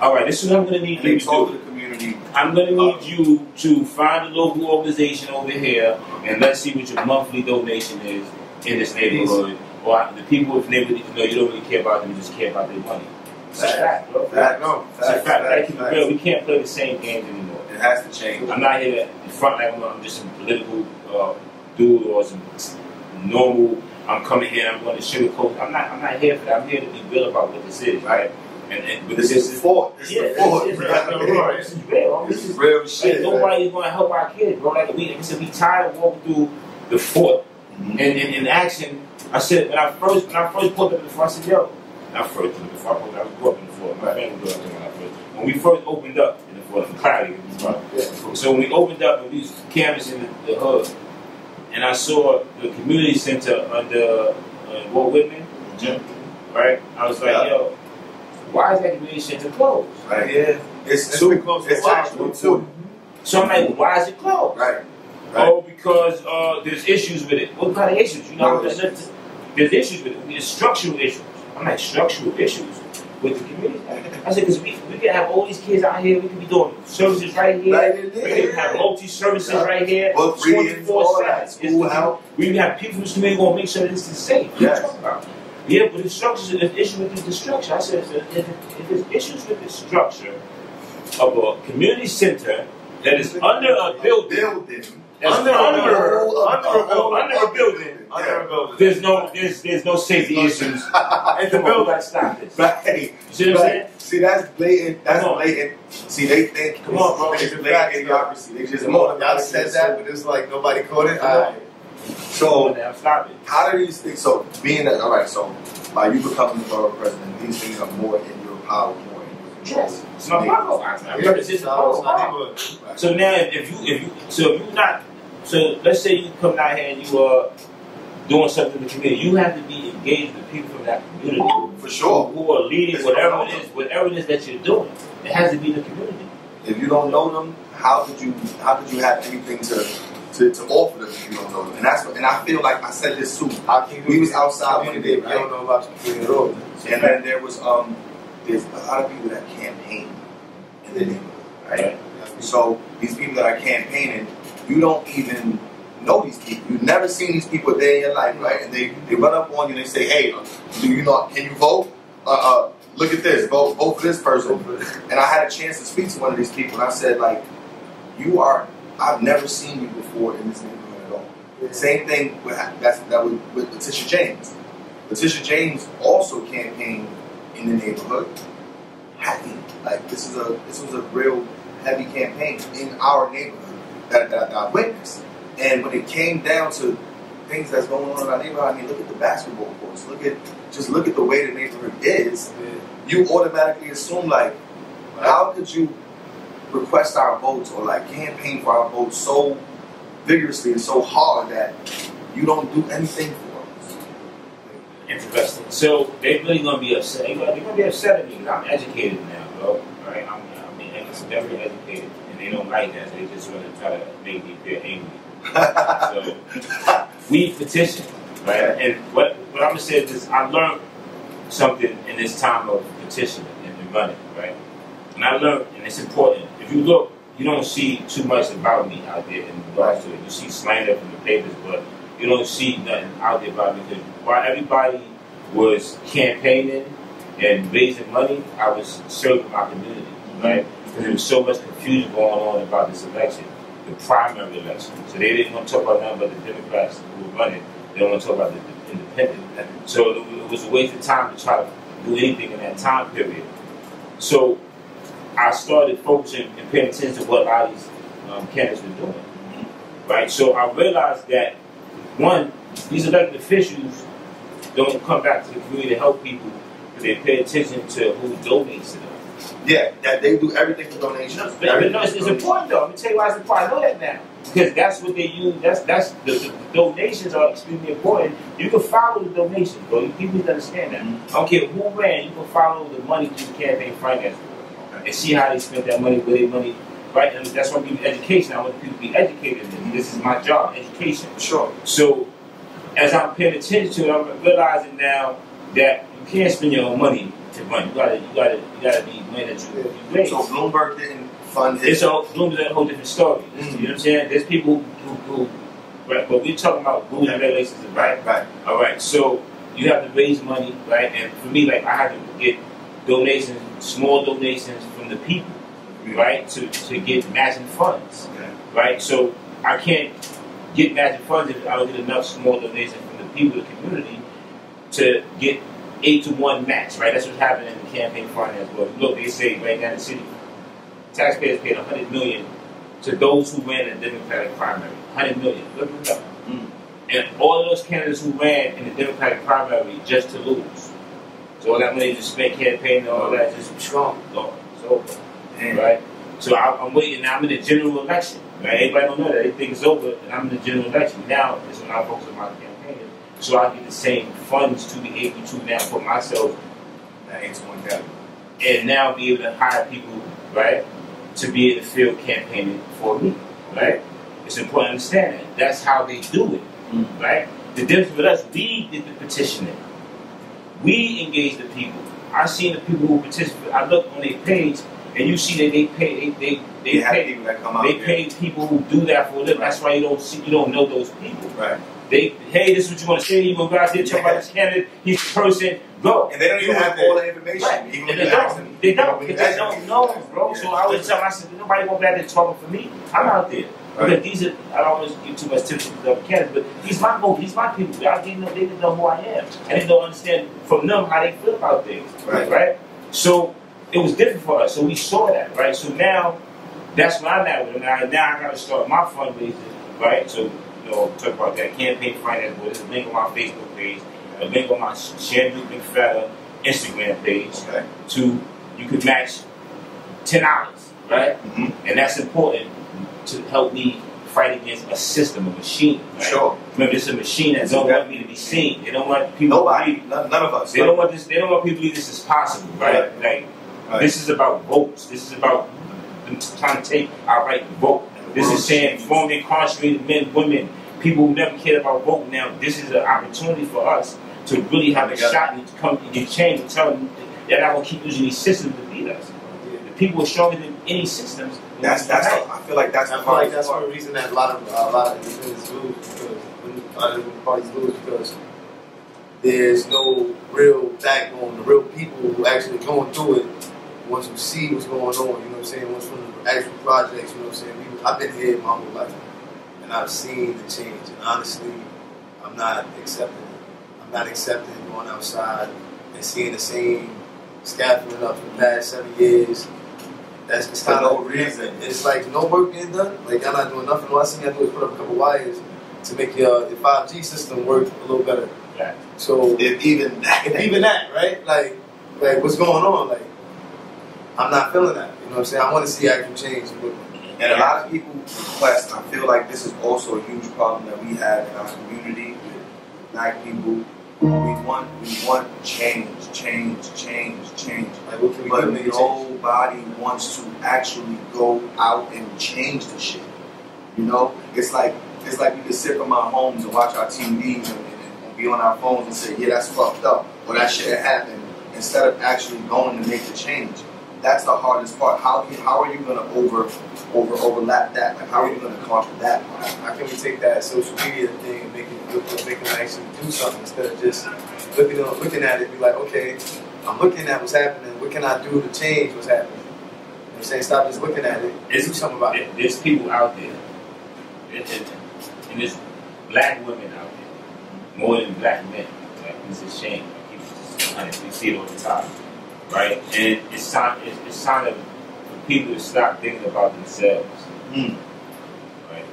D: All right, this is what I'm going to need
B: And
D: you to do.
B: the community.
D: I'm going to need you to find a local organization over here and let's see what your monthly donation is in this neighborhood. Or the people of neighborhood, you know, you don't really care about them, you just care about their money. It's a fact, bro.
B: Fact,
C: No.
D: It's a
B: fact,
D: fact.
B: Fact, fact.
D: We can't play the same games anymore.
B: It has to change.
D: I'm not here to front like I'm, I'm just some political uh, dude or some normal. I'm coming here. I'm going to sugarcoat. I'm not. I'm not here for that. I'm here to be real about what this is, right? And, and but
B: This
D: this
B: is
D: is
B: sport. This
D: yeah,
B: is sport.
D: this is, this is real.
B: This
D: This
B: is
D: is
B: real
D: like,
B: shit. man.
D: nobody's going to help our kids, bro. Like we, like I said, we tired of walking through the fort
B: Mhm.
D: and in, in action. I said when I first when I first pulled up in the fort, I said, "Yo, not first in the fort. I was grew up in the fort. My family grew up in the fort. When we first opened up in the fort for clarity, it was fun. So when we opened up and we was canvassing the, the hood, and I saw the community center under uh, Walt Whitman,
B: Jim.
D: right? I was like,
B: Yeah.
D: yo, why is that community center closed?
B: Right here. It's
C: It's
B: two.
C: been close for a
B: It's
C: while,
B: actually
C: too.
B: two.
D: So I'm like, why is it closed?
B: Right. Right.
D: Oh, because uh, there's issues with it. What kind of issues? You know,
B: No,
D: there's, issues with it. There's structural issues. I'm like, structural issues with the community? I said, because we, we can have all these kids out here. We can be doing services right here.
B: Right
D: We can have multi services
B: Yeah.
D: right here.
B: Book readings, all that.
D: 24/7.
B: School help.
D: We can have people from the community going to make sure that this is safe. What
B: Yes.
D: you about? Yeah, but the structures, the issue with the, structure, I said, if there's issues with the structure of a community center that is under a building,
B: Building.
D: That's
C: Under a
D: under,
C: building.
D: under, a, under a building,
C: Under a building.
D: there's no, there's, there's no safety issues.
B: And
D: Come on, we gotta stop this.
B: Right.
D: See what I'm saying?
B: See, that's blatant. That's blatant. See, they think.
D: Come on, bro.
B: It's
C: It's
B: blatant
C: facts,
B: idiocracy. They just
C: Come on, y'all said that, but it's like nobody caught it. All right.
B: So,
D: now, stop it.
B: how do these things? So, being that, all right. So, by you becoming the borough president, these things are more in your power,
D: Yes. It's my power. I
C: Yeah,
D: remember this is
C: it's
D: my
C: not- it's
D: power.
C: neighborhood.
D: So now, if you, if you, so if you not, so let's say you come down here and you are doing something in the community, you have to be engaged with people from that community
B: For sure.
D: who are leading
B: It's
D: whatever it is, whatever it is that you're doing. It has to be the community.
B: If you don't know them, how could you? How could you have anything to? To, to offer them if you don't know them, and that's what, and I feel like I said this too.
C: How can you
B: We was outside one day,
C: You don't know about the community at all.
B: And then there was um, there's a lot of people that campaign in the neighborhood, right? So these people that are campaigning, you don't even know these people. You've never seen these people a day in your life, right? And they, they run up on you and they say, "Hey, do you know? Can you vote? Uh, uh, look at this. Vote, vote for this person." And I had a chance to speak to one of these people, and I said, "Like, you are. I've never seen you before in this neighborhood at all." Same thing with that's that with, with Letitia James. Letitia James also campaigned in the neighborhood. Heavy, like this is a this was a real heavy campaign in our neighborhood that, that, that I witnessed. And when it came down to things that's going on in our neighborhood, I mean, look at the basketball courts. Look at just look at the way the neighborhood is. You automatically assume like, how could you request our votes or like campaign for our votes so vigorously and so hard that you don't do anything?
D: Interesting. So they really gonna be upset. They're gonna, they're gonna be upset at me because I'm educated now, bro. Right? I'm, I mean, I'm definitely educated, and they don't like that. So they just want to try to make me feel angry. So we petition, right? And what what I'm gonna say is this: I learned something in this time of petitioning and running, right? And I learned, and it's important. If you look, you don't see too much about me out there in regards to it. You see slander from the papers, but you don't see nothing out there about me. Because while everybody was campaigning and raising money, I was serving my community, right? Because there was so much confusion going on about this election, the primary election. So they didn't want to talk about nothing but the Democrats who were running. They don't want to talk about the, independent. So it, it was a waste of time to try to do anything in that time period. So I started focusing and paying attention to what a lot of these um, candidates were doing. Right? So I realized that, one, these elected officials don't come back to the community to help people, they pay attention to who donates to them.
B: Yeah, that they do everything for donations.
D: No, but, but no, it's, it's important though. Let me tell you why it's important. I know that now because that's what they use. That's that's the, the donations are extremely important. You can follow the donations, bro. People need to understand that.
B: Mhm.
D: I don't care who ran. You can follow the money through the campaign finance board and see how they spent that money, where they money. Right, and that's why I give education. I want people to be educated. in this. Is my job, education.
B: Sure.
D: So, as I'm paying attention to it, I'm realizing now that you can't spend your own money to run. You gotta, you gotta, you gotta be money that you, you raise.
B: So Bloomberg didn't fund
D: It's
B: his.
D: a Bloomberg a whole different story.
B: Mhm.
D: You know what I'm saying? There's people who, who, who right, but we're talking about rules and regulations, right?
B: Right.
D: All right. So you have to raise money, right? And for me, like I have to get donations, small donations from the people, right, to to get matching funds,
B: Okay.
D: right? So I can't get matching funds if I don't get enough small donations from the people, of the community, to get eight to one match, right? That's what's happening in the campaign finance world. Look, they say right now in the city, taxpayers paid 100 million to those who ran in the Democratic primary. 100 million. Look it up.
B: Mm.
D: And all those candidates who ran in the Democratic primary just to lose. So all that money just spent campaigning and all that just
C: Trump.
D: gone. It's over. Right? So I, I'm waiting. Now I'm in the general election. Right? Everybody don't know that. They think it's over, and I'm in the general election. Now is when I focus on my campaign. So I get the same funds to be able to now put myself
B: ain't one guy.
D: and now be able to hire people, right, to be in the field campaigning for me, right? It's important to understand that. That's how they do it,
B: Mm.
D: right? The difference with us, we did the petitioning. We engage the people. I seen the people who petitioned. I look on their page, and you see that they pay. They they,
B: They
D: they
B: have
D: pay.
B: people that come out
D: They
B: there.
D: pay people who do that for a living. That's why you don't see, you don't know those people.
B: Right.
D: They, hey, this is what you want to say. You want to go out there talk about this candidate. He's the person. Go.
B: And they don't even have all the information.
D: Right.
B: Even
D: they
B: ask them.
D: don't. They don't. Because
B: you
D: they don't know, bro. So I always tell myself, nobody going back there talking for me. I'm out there.
B: Right.
D: Because these are, I don't want to give too much tips to the candidates, but these my vote, these my people. Y'all didn't know, they didn't know who I am. And they don't understand from them how they feel about things.
B: Right.
D: Right? So it was different for us. So we saw that, right? So now, that's where I'm at with it. Now, now I got to start my fundraising, right? So, you know, talk about that campaign finance board. There's a link on my Facebook page, a link on my Shanduke McPhatter Instagram page
B: Okay.
D: to you could match ten dollars, right?
B: Mhm.
D: And that's important to help me fight against a system, a machine. Right?
B: Sure.
D: Remember, this is a machine that don't want me to be seen. They don't want people. To
B: Nobody. None, none of us.
D: they don't want this. They don't want people to believe this is possible, right? Like
B: Right.
D: this is about votes. This is about trying to take our right to vote. This is saying formerly incarcerated men, women, people who never cared about voting. Now, this is an opportunity for us to really have a
B: Together.
D: shot and to come and get change and tell them they're not going to keep using these systems to beat us. The people are stronger than any systems.
B: That's that's.
D: Right.
B: The, I feel like that's
C: I
B: the
C: feel like that's
B: part.
C: one reason that a lot of a lot of independents lose because when other parties lose because there's no real backbone, the real people who actually going through it, ones you see what's going on, you know what I'm saying, ones from the actual projects, you know what I'm saying. I've been here my whole life and I've seen the change and honestly I'm not accepting it. I'm not accepting going outside and seeing the same scaffolding up for the past seven years. That's just kind
B: no
C: of
B: reason.
C: It's like no work being done. Like y'all not doing nothing. All I seen y'all do is put up a couple wires to make your your 5G system work a little better.
D: Right.
C: So
B: If even that.
C: if even that, right? Like like what's going on? Like I'm not feeling that. You know what I'm saying? I want to see actual change.
B: And a lot of people request, I feel like this is also a huge problem that we have in our community with black people. We want we want change, change, change, change.
C: Like what can we
B: But
C: do make a change?
B: wants to actually go out and change the shit. You know? It's like it's like we can sit from our homes and watch our TVs and, and, and be on our phones and say, yeah, that's fucked up, or that shit happened, instead of actually going to make the change. That's the hardest part. How can, how are you gonna over over overlap that? Like how are you gonna conquer that?
C: How can we take that social media thing and make it look like make them actually do something instead of just looking at looking at it and be like, okay, I'm looking at what's happening. What can I do to change what's happening? You know what I'm saying? Stop just looking at it.
D: It's-
C: do something about it.
D: There's people out there, and, and, and there's black women out there, more than black men. Like, it's a shame. I keep just. We see it all the time, right? And it's time. It's, it's time to, for people to stop thinking about themselves,
B: Mm.
D: right?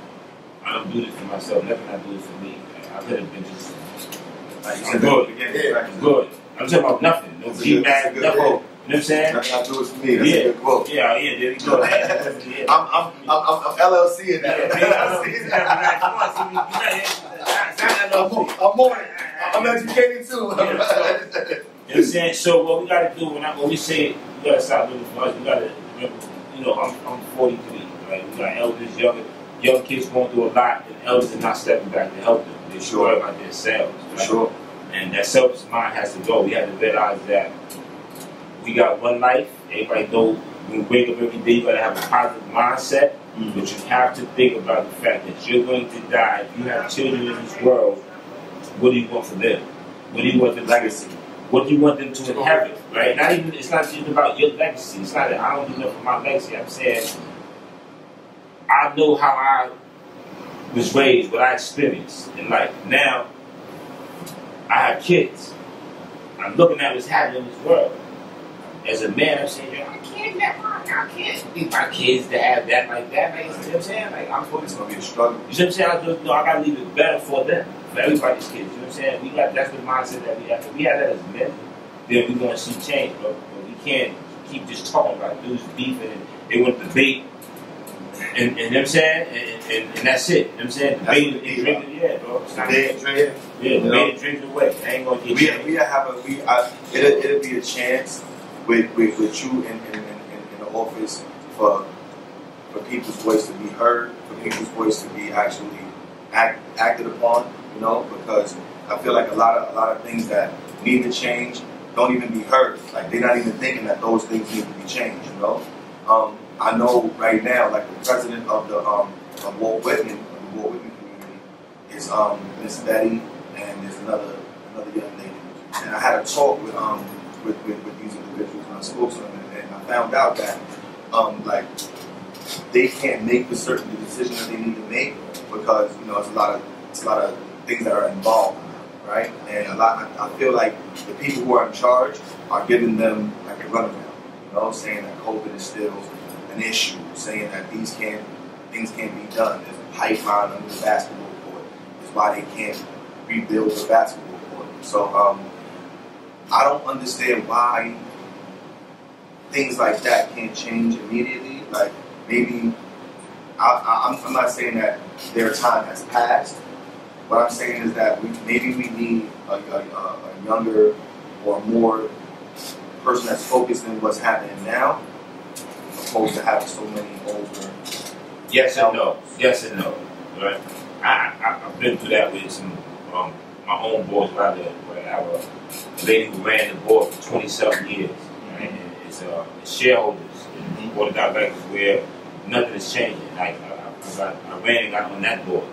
D: I don't do this for myself. Nothing I do is for me. Like, I could have been just
B: Like you
D: I'm good.
B: at the beginning,
C: Yeah.
D: good. I'm talking about nothing. No G
B: a
D: mag,
B: good
D: nothing.
B: quote.
D: what I'm saying?
B: Nothing I do is for me. That's
D: Yeah.
B: a good quote.
D: Yeah, yeah, there you go. yeah.
B: I'm, I'm, I'm, I'm, I'm LLC in
D: Yeah,
B: that.
D: know. Yeah, come on, see, you- you got- sign that
B: I'm. I'm. I'm educated too.
D: You know what I'm saying? So what we gotta do when, I, when we say we gotta stop looking for us, we gotta remember, you know, I'm, I'm 43, right? We got elders, young, young kids going through a lot, and elders are not stepping back to help them. They're
B: Sure.
D: about themselves.
B: For
D: Right?
B: sure.
D: And that selfish mind has to go. We have to realize that we got one life. Everybody know when we wake up every day, you gotta have a positive mindset.
B: Mhm.
D: But you have to think about the fact that you're going to die. If you have children in this world, what do you want for them? What do you want them to
B: Legacy.
D: What do you want them to inherit? Right? Not even it's not just about your legacy. It's not that I don't do nothing for my legacy. I'm saying I know how I was raised, what I experienced in life. Now I have kids. I'm looking at what's happening in this world. As a man, I'm saying, yo, I can't let my, I can't leave my kids to have that like that. Like, you know what I'm saying? Like, I'm
B: It's
D: to
B: be a struggle.
D: you see what I'm saying? I just know I gotta leave it better for them, everybody's kids. You know what I'm saying? We got that's the mindset that we have. If we have that as men, then we're gonna see change, bro. But we can't keep just talking about dudes beefing and they want to debate. And, and you know what I'm saying? And, and, and that's it. You know what I'm saying? Debate and
B: we
D: drinking, yeah, bro. It's not,
B: They,
D: yeah,
B: they,
D: debate
B: You know?
D: and drinking away. I ain't gonna get
B: we,
D: change.
B: we have a we I, it'll, it'll be a chance with with, with you in, in, in, in, in the office for for people's voice to be heard, for people's voice to be actually act, acted upon. You know, because I feel like a lot of a lot of things that need to change don't even be heard. Like they're not even thinking that those things need to be changed. You know, um, I know right now, like the president of the um, of Walt Whitman, of the Walt Whitman community, is um, Miss Betty, and there's another another young lady. And I had a talk with um with, with, with these individuals and I spoke to them, and, and I found out that um like they can't make the certain the decision that they need to make because you know it's a lot of it's a lot of things that are involved, right? And a lot I, I feel like the people who are in charge are giving them like a runaround, you know, saying that COVID is still an issue, saying that these can't things can't be done. There's a pipeline under the basketball court. Is why they can't rebuild the basketball court. So um, I don't understand why things like that can't change immediately. Like maybe I, I'm not saying that their time has passed. What I'm saying is that we maybe we need a, a, a younger or more person that's focused in what's happening now, opposed to having so many older.
D: Yes and no. Yes and no. Right? I, I I've been through that with some um, my own boys right there. Where I have a lady who ran the board for twenty seven years. Right? And it's uh it's shareholders in board of directors where nothing is changing. Like I, I, I I ran and got on that board,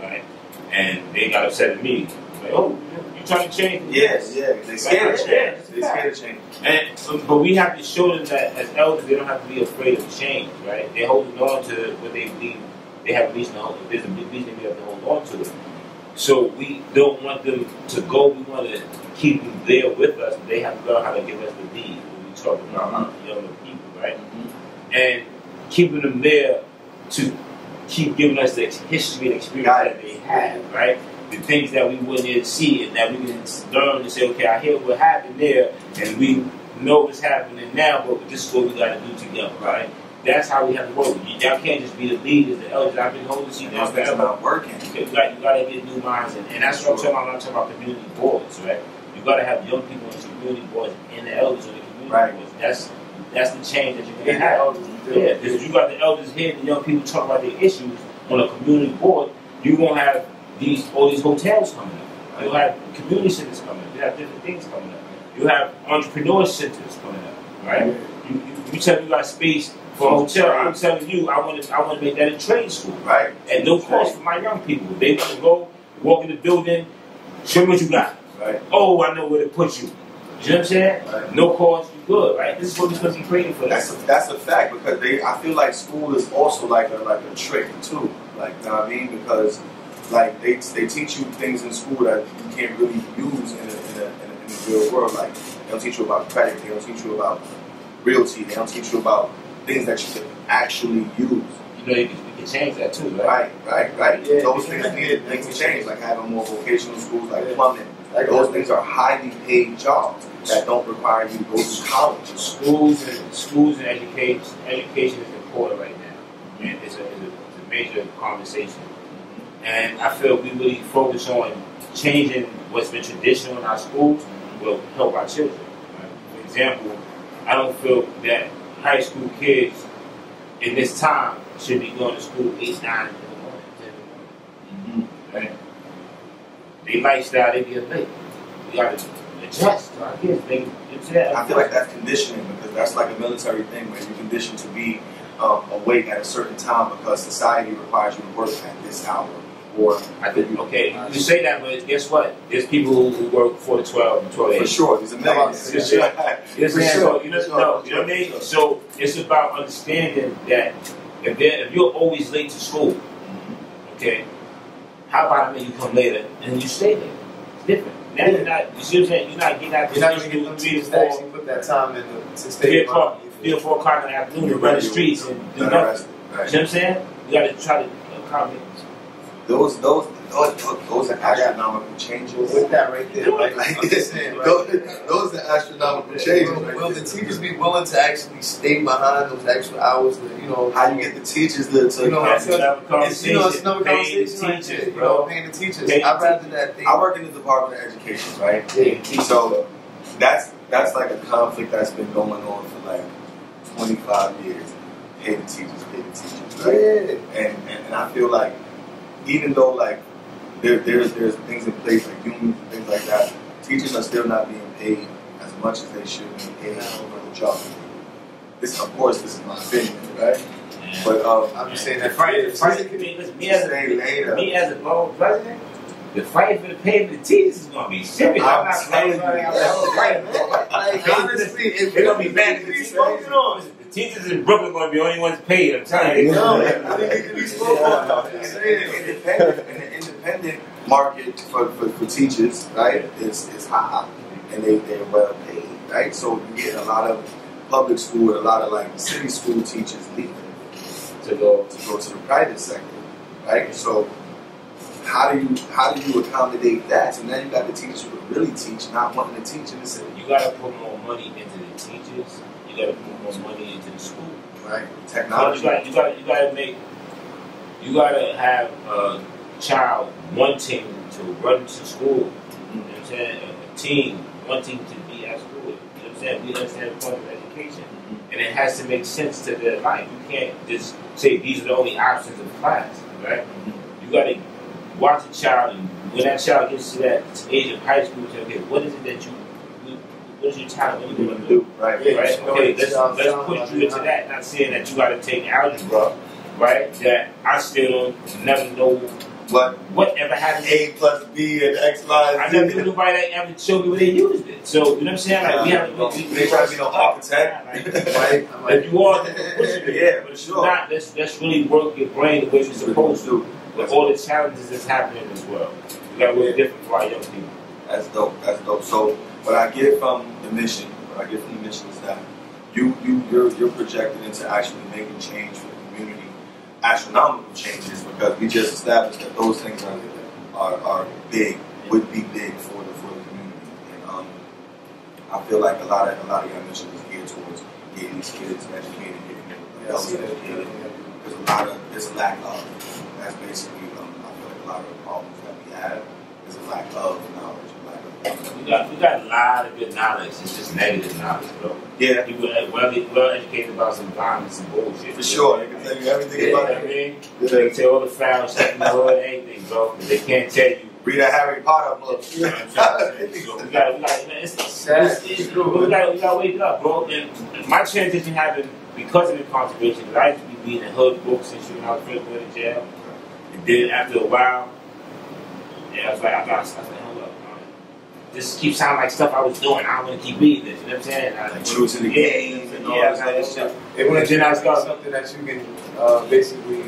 D: right? And they got upset at me. Like, oh, you trying to change?
B: Yes, yeah, they scared of change. They scared of change.
D: And but- we have to show them that as elders, they don't have to be afraid of change, right? They're holding on to what they believe they have a reason to hold. If there's a reason, we have to hold on to it. So we don't want them to go. We want to keep them there with us. They have to learn how to give us the lead when we talk about our younger people, right? Mm-hmm. And keeping them there to keep giving us the history and experience that they have, right? The things that we wouldn't see and that we can learn and say, okay, I hear what happened there, and we know what's happening now, but this is what we got to do together, right? That's how we have to work. You- Y'all can't just be the leaders, the elders. I've been holding seat
B: And
D: now
B: those things are
D: forever.
B: not working.
D: You got, you got to get new minds, and, and that's what I'm talking about I'm talking about community boards, right? You got to have young people on the community boards and the elders on the community
B: Right.
D: boards. That's that's the change that you're gonna
C: the
D: have. Yeah, because you got the elders here, the young people talk about their issues on a community board. You're gonna have these all these hotels coming up. You'll have community centers coming up. You have different things coming up. You have entrepreneur centers coming up, right? You, you, you tell me you got space for a hotel. I'm telling you, I want to I want to make that a trade school
B: Right?
D: at no cost for my young people. They want to go walk in the building, show me what you got.
B: Right.
D: Oh, I know where to put you. You know what I'm saying?
B: Right.
D: No cost, you good, right? This is what we're supposed to be creating for
B: That's a, that's a fact because they. I feel like school is also like a like a trick too. Like you know what I mean? Because like they they teach you things in school that you can't really use in a, in a, in a, in the real world. Like they don't teach you about credit. They don't teach you about realty. They don't teach you about things that you can actually use.
D: you know, you can, you can change that too, right?
B: Right, right, right.
C: Yeah,
B: those
C: yeah,
B: things need
C: yeah.
B: things to change, like having more vocational schools, like
C: Yeah.
B: plumbing.
C: Like
B: Those things are highly paid jobs that don't require you to go to college.
D: Schools and schools and education education is important right now. And it's a, it's a, it's a major conversation. And I feel we really focus on changing what's been traditional in our schools will help our children. For example, I don't feel that high school kids in this time should be going to school eight, nine in the morning, ten in the morning. Mm-hmm. Right? They lifestyle, they get late. We got to adjust to our kids. They.
B: I feel like that's conditioning because that's like a military thing where you're conditioned to be um, awake at a certain time because society requires you to work at this hour. Or
D: I think, okay, you say that, but guess what? There's people who, work 4 to 12 and 12
B: for sure, there's a million.
C: For
B: For
D: sure.
B: For sure.
D: You know,
B: sure.
D: no, you know what I mean? So it's about understanding that if, if you're always late to school, okay, how about I make you come later and you stay there? It's different. Now you're not, you see what I'm saying? You're not getting out
C: You're not
D: to
C: gonna get them
D: three to four,
C: actually put that time in the, to stay
D: three
C: in
D: o'clock, three or four o'clock in the afternoon to run the streets and do
B: Not
D: nothing.
B: arrested.
D: You know what I'm saying? You got to try to accommodate.
B: Those, those, those, those are astronomical changes.
C: With that right there, like,
B: Like,
C: I'm just saying, right?
B: those, those are astronomical changes.
C: Will,
B: right
C: will the teachers be willing to actually stay behind those extra hours? That, you know,
B: How you get the teachers to, to
C: You know,
D: That's
C: it's-
D: another
C: it's, you know, it's another
D: Paying the
C: conversation. Like,
D: teachers,
C: you know, paying the teachers.
D: Paying
C: I'd rather that they.
B: I work in the Department of Education, right?
C: Yeah.
B: So that's that's like a conflict that's been going on for like 25 years. Pay the teachers, pay the teachers, right?
C: Yeah.
B: And, and and I feel like even though like there, there's there's things in place like unions and things like that, teachers are still not being paid as much as they should be paid for the job. This, of course, this is my opinion, right? But um,
C: I'm just saying
D: The
C: that.
D: fight, the fight,
C: years.
D: I me as
B: Say later.
D: a me as a borough president, the fight for the pay for the teachers is gonna be serious. I'm,
B: I'm
D: not
B: telling
D: fighting.
B: you,
D: I'm
B: that's
D: not fighting, man.
C: Like, honestly, if
D: They're gonna be mad at
C: we
D: the
C: be
D: teachers.
C: smoking on.
D: The teachers in Brooklyn are gonna be the only ones paid. I'm telling you.
C: No, I think it could be smoking on. I'm
B: in
C: just
B: the
C: saying.
B: independent, in the independent market for, for, for teachers, right, is, is high, and they, they're well paid, right? So you get a lot of public school, and a lot of like city school teachers leaving
D: To go.
B: to go to the private sector, right? So how do you how do you accommodate that? So now you got the teachers who really teach, not wanting to teach in the city,
D: You gotta put more money into the teachers. You gotta put more money into the school.
B: right? Technology.
D: gotta, you gotta, you gotta make, you gotta have a child wanting to run to school. You know what I'm saying? A, team wanting to be at school. You know what I'm saying? We understand the point of education. And it has to make sense to their life. You can't just say these are the only options of class, right? You gotta watch a child and when that child gets to that age of high school, say, okay, what is it that you, what is your talent? What
B: What
D: do
B: you
D: you want to do?
B: right?
C: Yeah.
D: right? Okay, let's, let's push you into that. Not saying that you got to take algebra, right? That I still never know
B: What
D: whatever happened.
B: A plus B and X, Y,
D: I never knew nobody that ever showed me where they used it. So you know what I'm saying? Like we have, we, we,
B: They trying to be no architect.
C: Right?
D: If
C: like,
D: you are, then push it.
B: Yeah,
D: but
B: sure.
D: not, let's let's really work your brain the way you're supposed to. With all the challenges that's happening in this world, we got to work different for our young people.
B: That's dope. That's dope. So what I get from the mission, what I get from the mission is that you you you're you're projected into actually making change for the community, astronomical changes because we just established that those things are are, are big, would be big for the for the community. And um, I feel like a lot of a lot of your mission is geared towards getting these kids educated, getting them adults educated. There's a lot of there's a lack of. That's basically um, I feel like a lot of the problems that we have is a lack of knowledge, a lack of
D: We got we got a lot of good knowledge. It's just negative knowledge, bro.
B: yeah,
D: People are well well educated about some violence and bullshit.
B: for sure. They can tell you everything
D: You know
B: about
D: what I
B: it.
D: mean? They can tell all the foul shit in the hood, anything, bro. But they can't tell you.
B: Read a Harry Potter book.
D: You know what I'm trying to say? So we got, we got, it's, it's,
C: Sad.
D: it's, it's, we got, we got to wake up, bro. And my transition happened because of incarceration. 'cause I used to be reading hood books and shit when I was first going to jail. And then after a while, yeah, I was like, I got, I was like, hold up, man. This keeps sounding like stuff I was doing. I don't want to keep reading this. You know what I'm saying? I,
B: Like true to the
D: yeah,
B: game and all
D: yeah,
B: this
D: I was like,
B: other stuff.
C: Want
D: And then I start-
C: something that you can uh, basically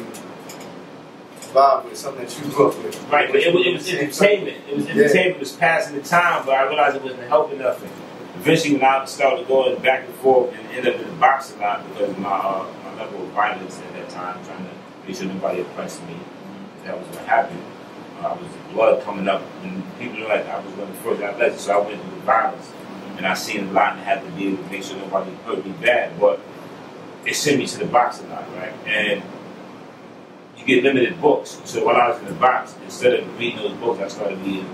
C: vibe with, something that you grew up with.
D: Right, but it was, it was entertainment. It was entertainment. It was passing the time, but I realized it wasn't helping nothing. Eventually, when I started going back and forth and ended up in the box a lot because of my uh, my level of violence at that time, trying to make sure nobody oppressed me. That was what happened. I was blood coming up, and people knew like I was one of the first athletes, so I went through the violence, and I seen a lot and had to able to make sure nobody hurt me bad. But it sent me to the box a lot, right? And you get limited books. So while I was in the box, instead of reading those books, I started reading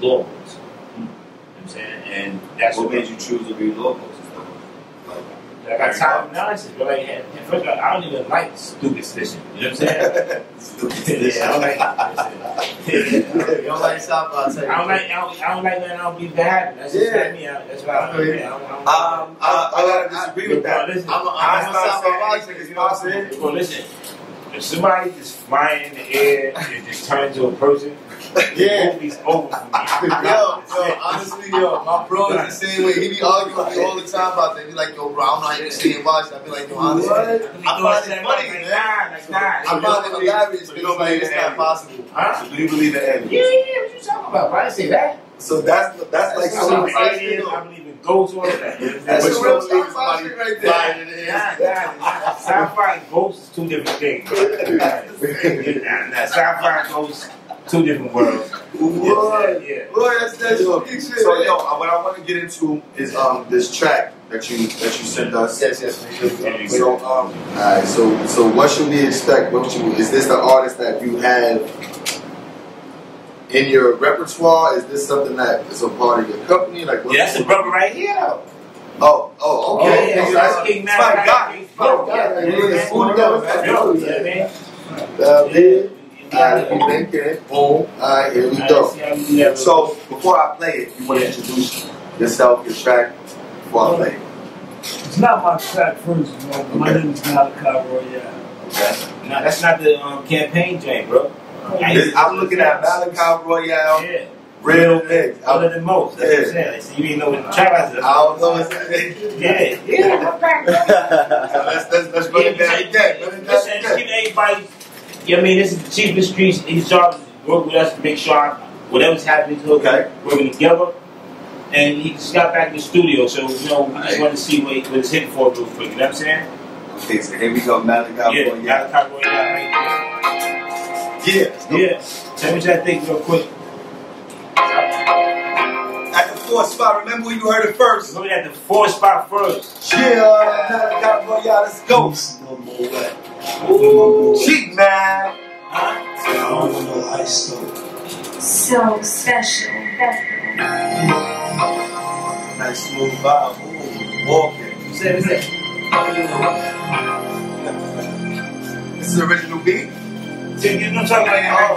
D: law books. You know what I'm saying? And that's
B: What
D: what
B: made you choose to read law books?
D: I got tired of nonsense, but like, at at first, I don't even like stupid fishing. You know what I'm saying? Stupid yeah, I don't like.
C: You don't like South by
D: I don't like. I don't, I don't like that. I don't be bad. That's just
C: Yeah.
D: like me. I- That's why I don't. I don't, I don't
B: Um, I, I gotta disagree with that.
D: Listen,
C: I'm a,
B: I
C: I'm a
B: start
C: South
B: saying
C: by
B: anything is
C: you know what I'm saying?
D: Well, listen. If somebody just flying in the air and just turn into a person,
C: Yeah.
D: movie's over for me.
C: Yo, yo, honestly, yo, my bro is the same way. He be arguing with me all the time about that. He be like, yo, bro, I don't know how you can see and watch. I be like, yo, honestly,
B: What?
C: I find it funny,
D: Like,
C: man.
D: nah, like, nah.
C: I find it hilarious, but it's like, it's not possible.
D: Huh?
B: Do you believe in
D: Yeah,
B: aliens?
D: yeah, yeah. What you talking about? bro? I didn't say that.
B: So that's that's like
C: That's
B: so.
C: what I'm
D: I
C: saying.
D: believe in- I believe in ghosts, all that.
C: That's the real
B: don't believe
C: South
B: somebody
C: right there.
B: flying in the?
D: Nah, nah, nah. Sci-fi and ghosts is two different things. nah, nah, sci-fi and ghosts, two different worlds.
C: What?
D: Yeah.
C: Boy, that's that's
B: So,
C: big shit.
B: so
C: man.
B: yo, uh, what I want to get into is um this track that you that you sent us.
C: Yes, yes.
B: So um, alright. So so what should we expect? What should we, is this the artist that you have in your repertoire? Is this something that is a part of your company? Like what,
D: Yeah, that's the brother right here.
B: Oh oh okay.
D: Yeah, yeah,
B: So
D: that's
B: that's
D: King
B: that's my
D: Malachi.
B: guy. Oh,
D: Flo.
B: yeah,
D: Yeah,
B: yeah,
D: yeah,
B: Food
D: yeah.
B: Devil,
D: Yeah,
B: Food
D: yeah, man.
B: Uh.
D: Yeah.
B: Alright, you make it. Boom. Alright, here we go.
D: see how we do that.
B: So before I play it, you want to introduce yourself, your track, before I play it.
E: It's not my track first, man. My name is Malachi Royale.
B: Okay.
D: No, that's not the um, campaign joint, bro. I
B: This- I'm looking at Malachi Royale,
D: Yeah.
B: real mix. I
D: Other than most. That's what I'm saying. So you didn't know what the trap is.
B: don't know what's in
D: Yeah, yeah.
B: let's, let's, let's run it down again. Run it down
D: Listen, just
B: again.
D: give everybody. Yeah, I mean, this is the chief of the streets. His job is to work with us to make sure whatever's happening to us,
B: Okay.
D: working together. And he just got back in the studio, so you know, we just
B: Alright.
D: want to see what, he, what it's hitting for real quick. You know what I'm saying?
B: Okay, so here we go. Malachi
D: yeah,
B: Royale.
D: Malachi Royale right
B: Yeah. let's go.
D: there. Yeah. Tell me what y'all think real quick.
B: At the Fort Spot, remember when you heard it first?
D: Go at the Fort Spot first.
B: Yeah, Malachi Royale, let's go.
D: Ooh.
B: Cheat, man.
F: So special.
B: Nice smooth vibe. Ooh, walking.
D: What's that? What's that?
B: This is original beat.
D: So you know what I'm talking about?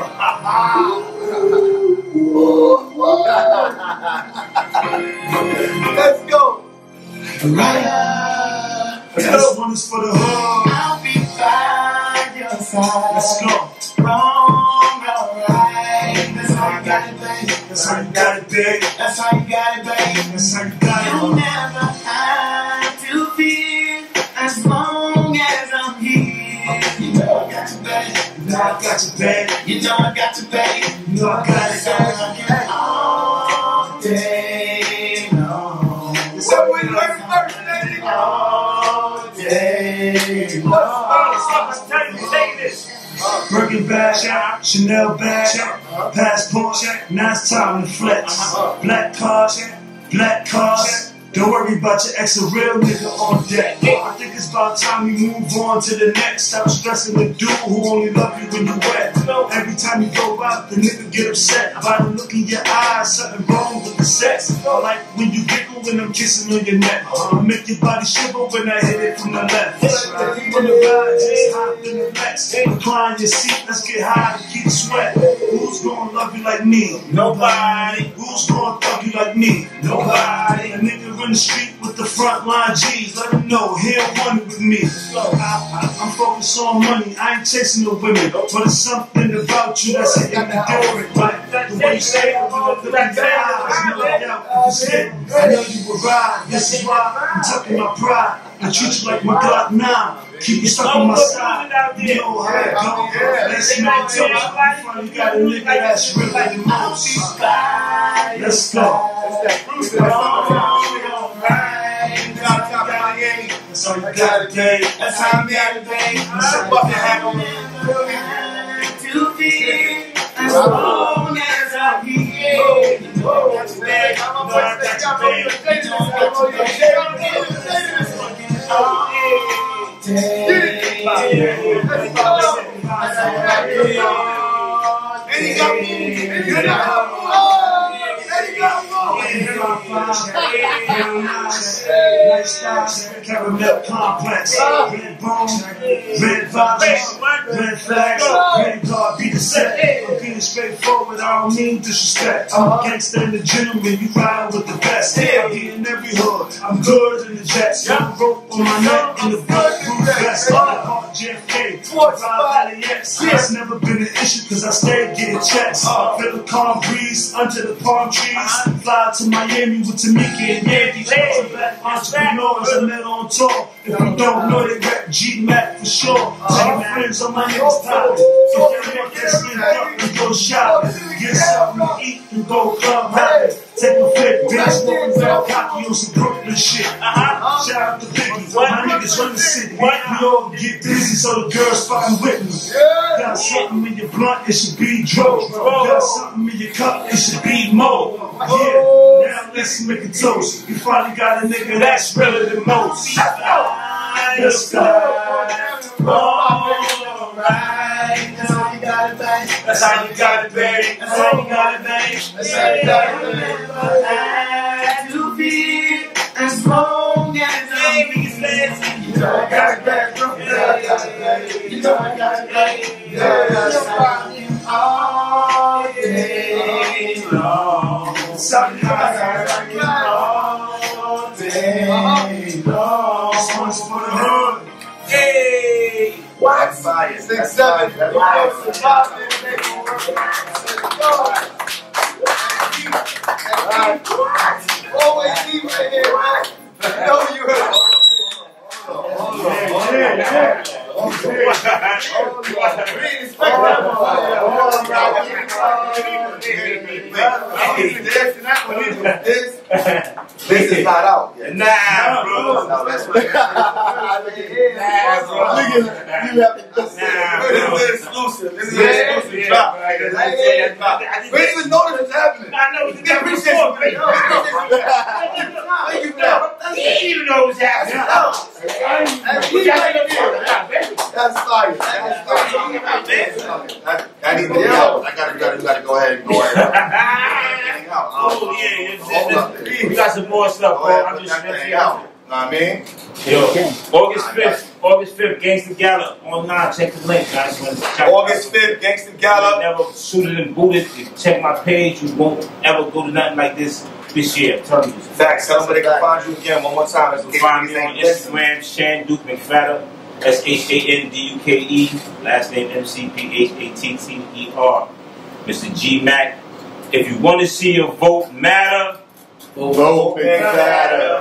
B: Let's go. Right.
E: This one is for the hood.
G: Side.
E: Let's go.
G: Wrong or right. That's how you got it, babe.
E: That's how you got it, big.
G: That's how you got it, babe.
E: That's how you got
G: You'll never have to fear as long as I'm here. You know I got you, babe.
E: You know I got you, babe.
G: You know I got you, babe.
E: You know I got it, babe. Birkin bag, Chanel bag, passport, it's time to flex. Uh-huh. Black cars, black cars. Don't worry about your ex, a real nigga on deck. I think it's about time we move on to the next. Stop stressing the dude who only love you when you wet. Every time you go out, the nigga get upset by the look in your eyes. Something wrong with the sex. Like when you giggle when I'm kissing on your neck. I make your body shiver when I hit it from the left. From the right, just hop in the flex. Recline your seat, let's get high and keep sweat. Who's gonna love you like me?
D: Nobody.
E: Who's gonna thug you like me? Nobody. A nigga run the street with the front line G's. Let him know here it with me. I, am focused on money. I ain't chasing no women. But it's something about you that's hitting me different. Right? The way you look in your eyes, I know you will ride. This is why I'm tucking my pride. I treat you like my Glock 9. Keep you stuck on my side. You know how it go. Let's meditate. You got a nigga that's really the most. Let's go. That's how you got got it.
G: That's how we got it, babe.
E: Fucking hat on.
G: To be as long as I'm here. You know that's the way.
E: You got you, Caramel complex, red bone, red vibes, red flags, red guard, be the set. I'm being straightforward, I don't mean disrespect. I'm a gangster and a gentleman, you ride with the best. I be in every hood, I'm good in the jets. Got a rope on my neck and the bulletproof vest. I call JFK, ride LAX. It's never been an issue cause I stay getting checks. Uh-huh. Feel the calm breeze under the palm trees. Fly to Miami with Tamika and Yandy. Some black entrepreneurs I met on tour. If you don't know, they rap G-Mac for sure. Tell my friends on my niggas poppin'. So they want that spin up and go shopping. Get something to eat and go club hopping. Take a flip, bitch, walking down cocky on some Brooklyn shit. Uh-huh. Shout out to Biggie, my niggas run the city. We all get busy, so the girls fucking with me. Got something in your blunt, it should be dro. Got something in your cup, it should be mo. Yeah, now let's make a toast. You finally got a nigga that's realer than most. Let's go.
G: How you got it, babe.
E: That's how you got it, baby.
G: That's how you got it, babe.
C: That's how you got it, babe.
G: I to be as long as I'm.
C: You know I got it bro. You know I got it back. You know I got it back. You know I got it back. Six, seven. Always right here, man. I know you heard. Hold on, hold on, hold on. Expect that one. Hold on, Rob. This,
B: is not out yet.
D: Nah, bro.
B: No, that's what
D: Nah, bro.
C: At you. You have to just say
D: Nah,
C: it. This is exclusive. This is
D: Yeah,
C: exclusive
D: yeah,
C: drop.
D: bro. I just- I just- I just- I just-
C: We didn't even know this was happening.
D: I know it's
C: We appreciate you. Thank you that.
D: You didn't even know it was happening.
C: That's
D: What y'all think about it? Nah, baby.
C: That's fire.
B: I, need to go. I gotta, gotta, gotta go ahead and go ahead.
D: Oh, yeah. it's-
B: up
D: it's-
B: there.
D: We got some more stuff,
B: Go
D: bro.
B: Oh,
D: I'm
B: put
D: just
B: that thing out. Know what I mean?
D: Yo, August 5th, August 5th, Gangsta Gala online. Check the link, guys. When-
B: August 5th, Gangsta
D: You
B: Gala.
D: never suited and booted. You check my page. You won't ever go to nothing like this this year. I'm telling you.
B: Facts. Tell them where they can find you again one more time.
D: You can find me on Instagram, Shanduke McPhatter. S H A N D U K E. Last name M C P H A T T E R. Mr. G Mac. If you want to see your vote matter,
C: Vote
B: McPhatter.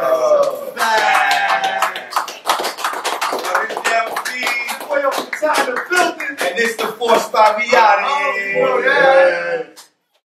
B: And this the Fort Spot we out of here.
C: Oh, yeah.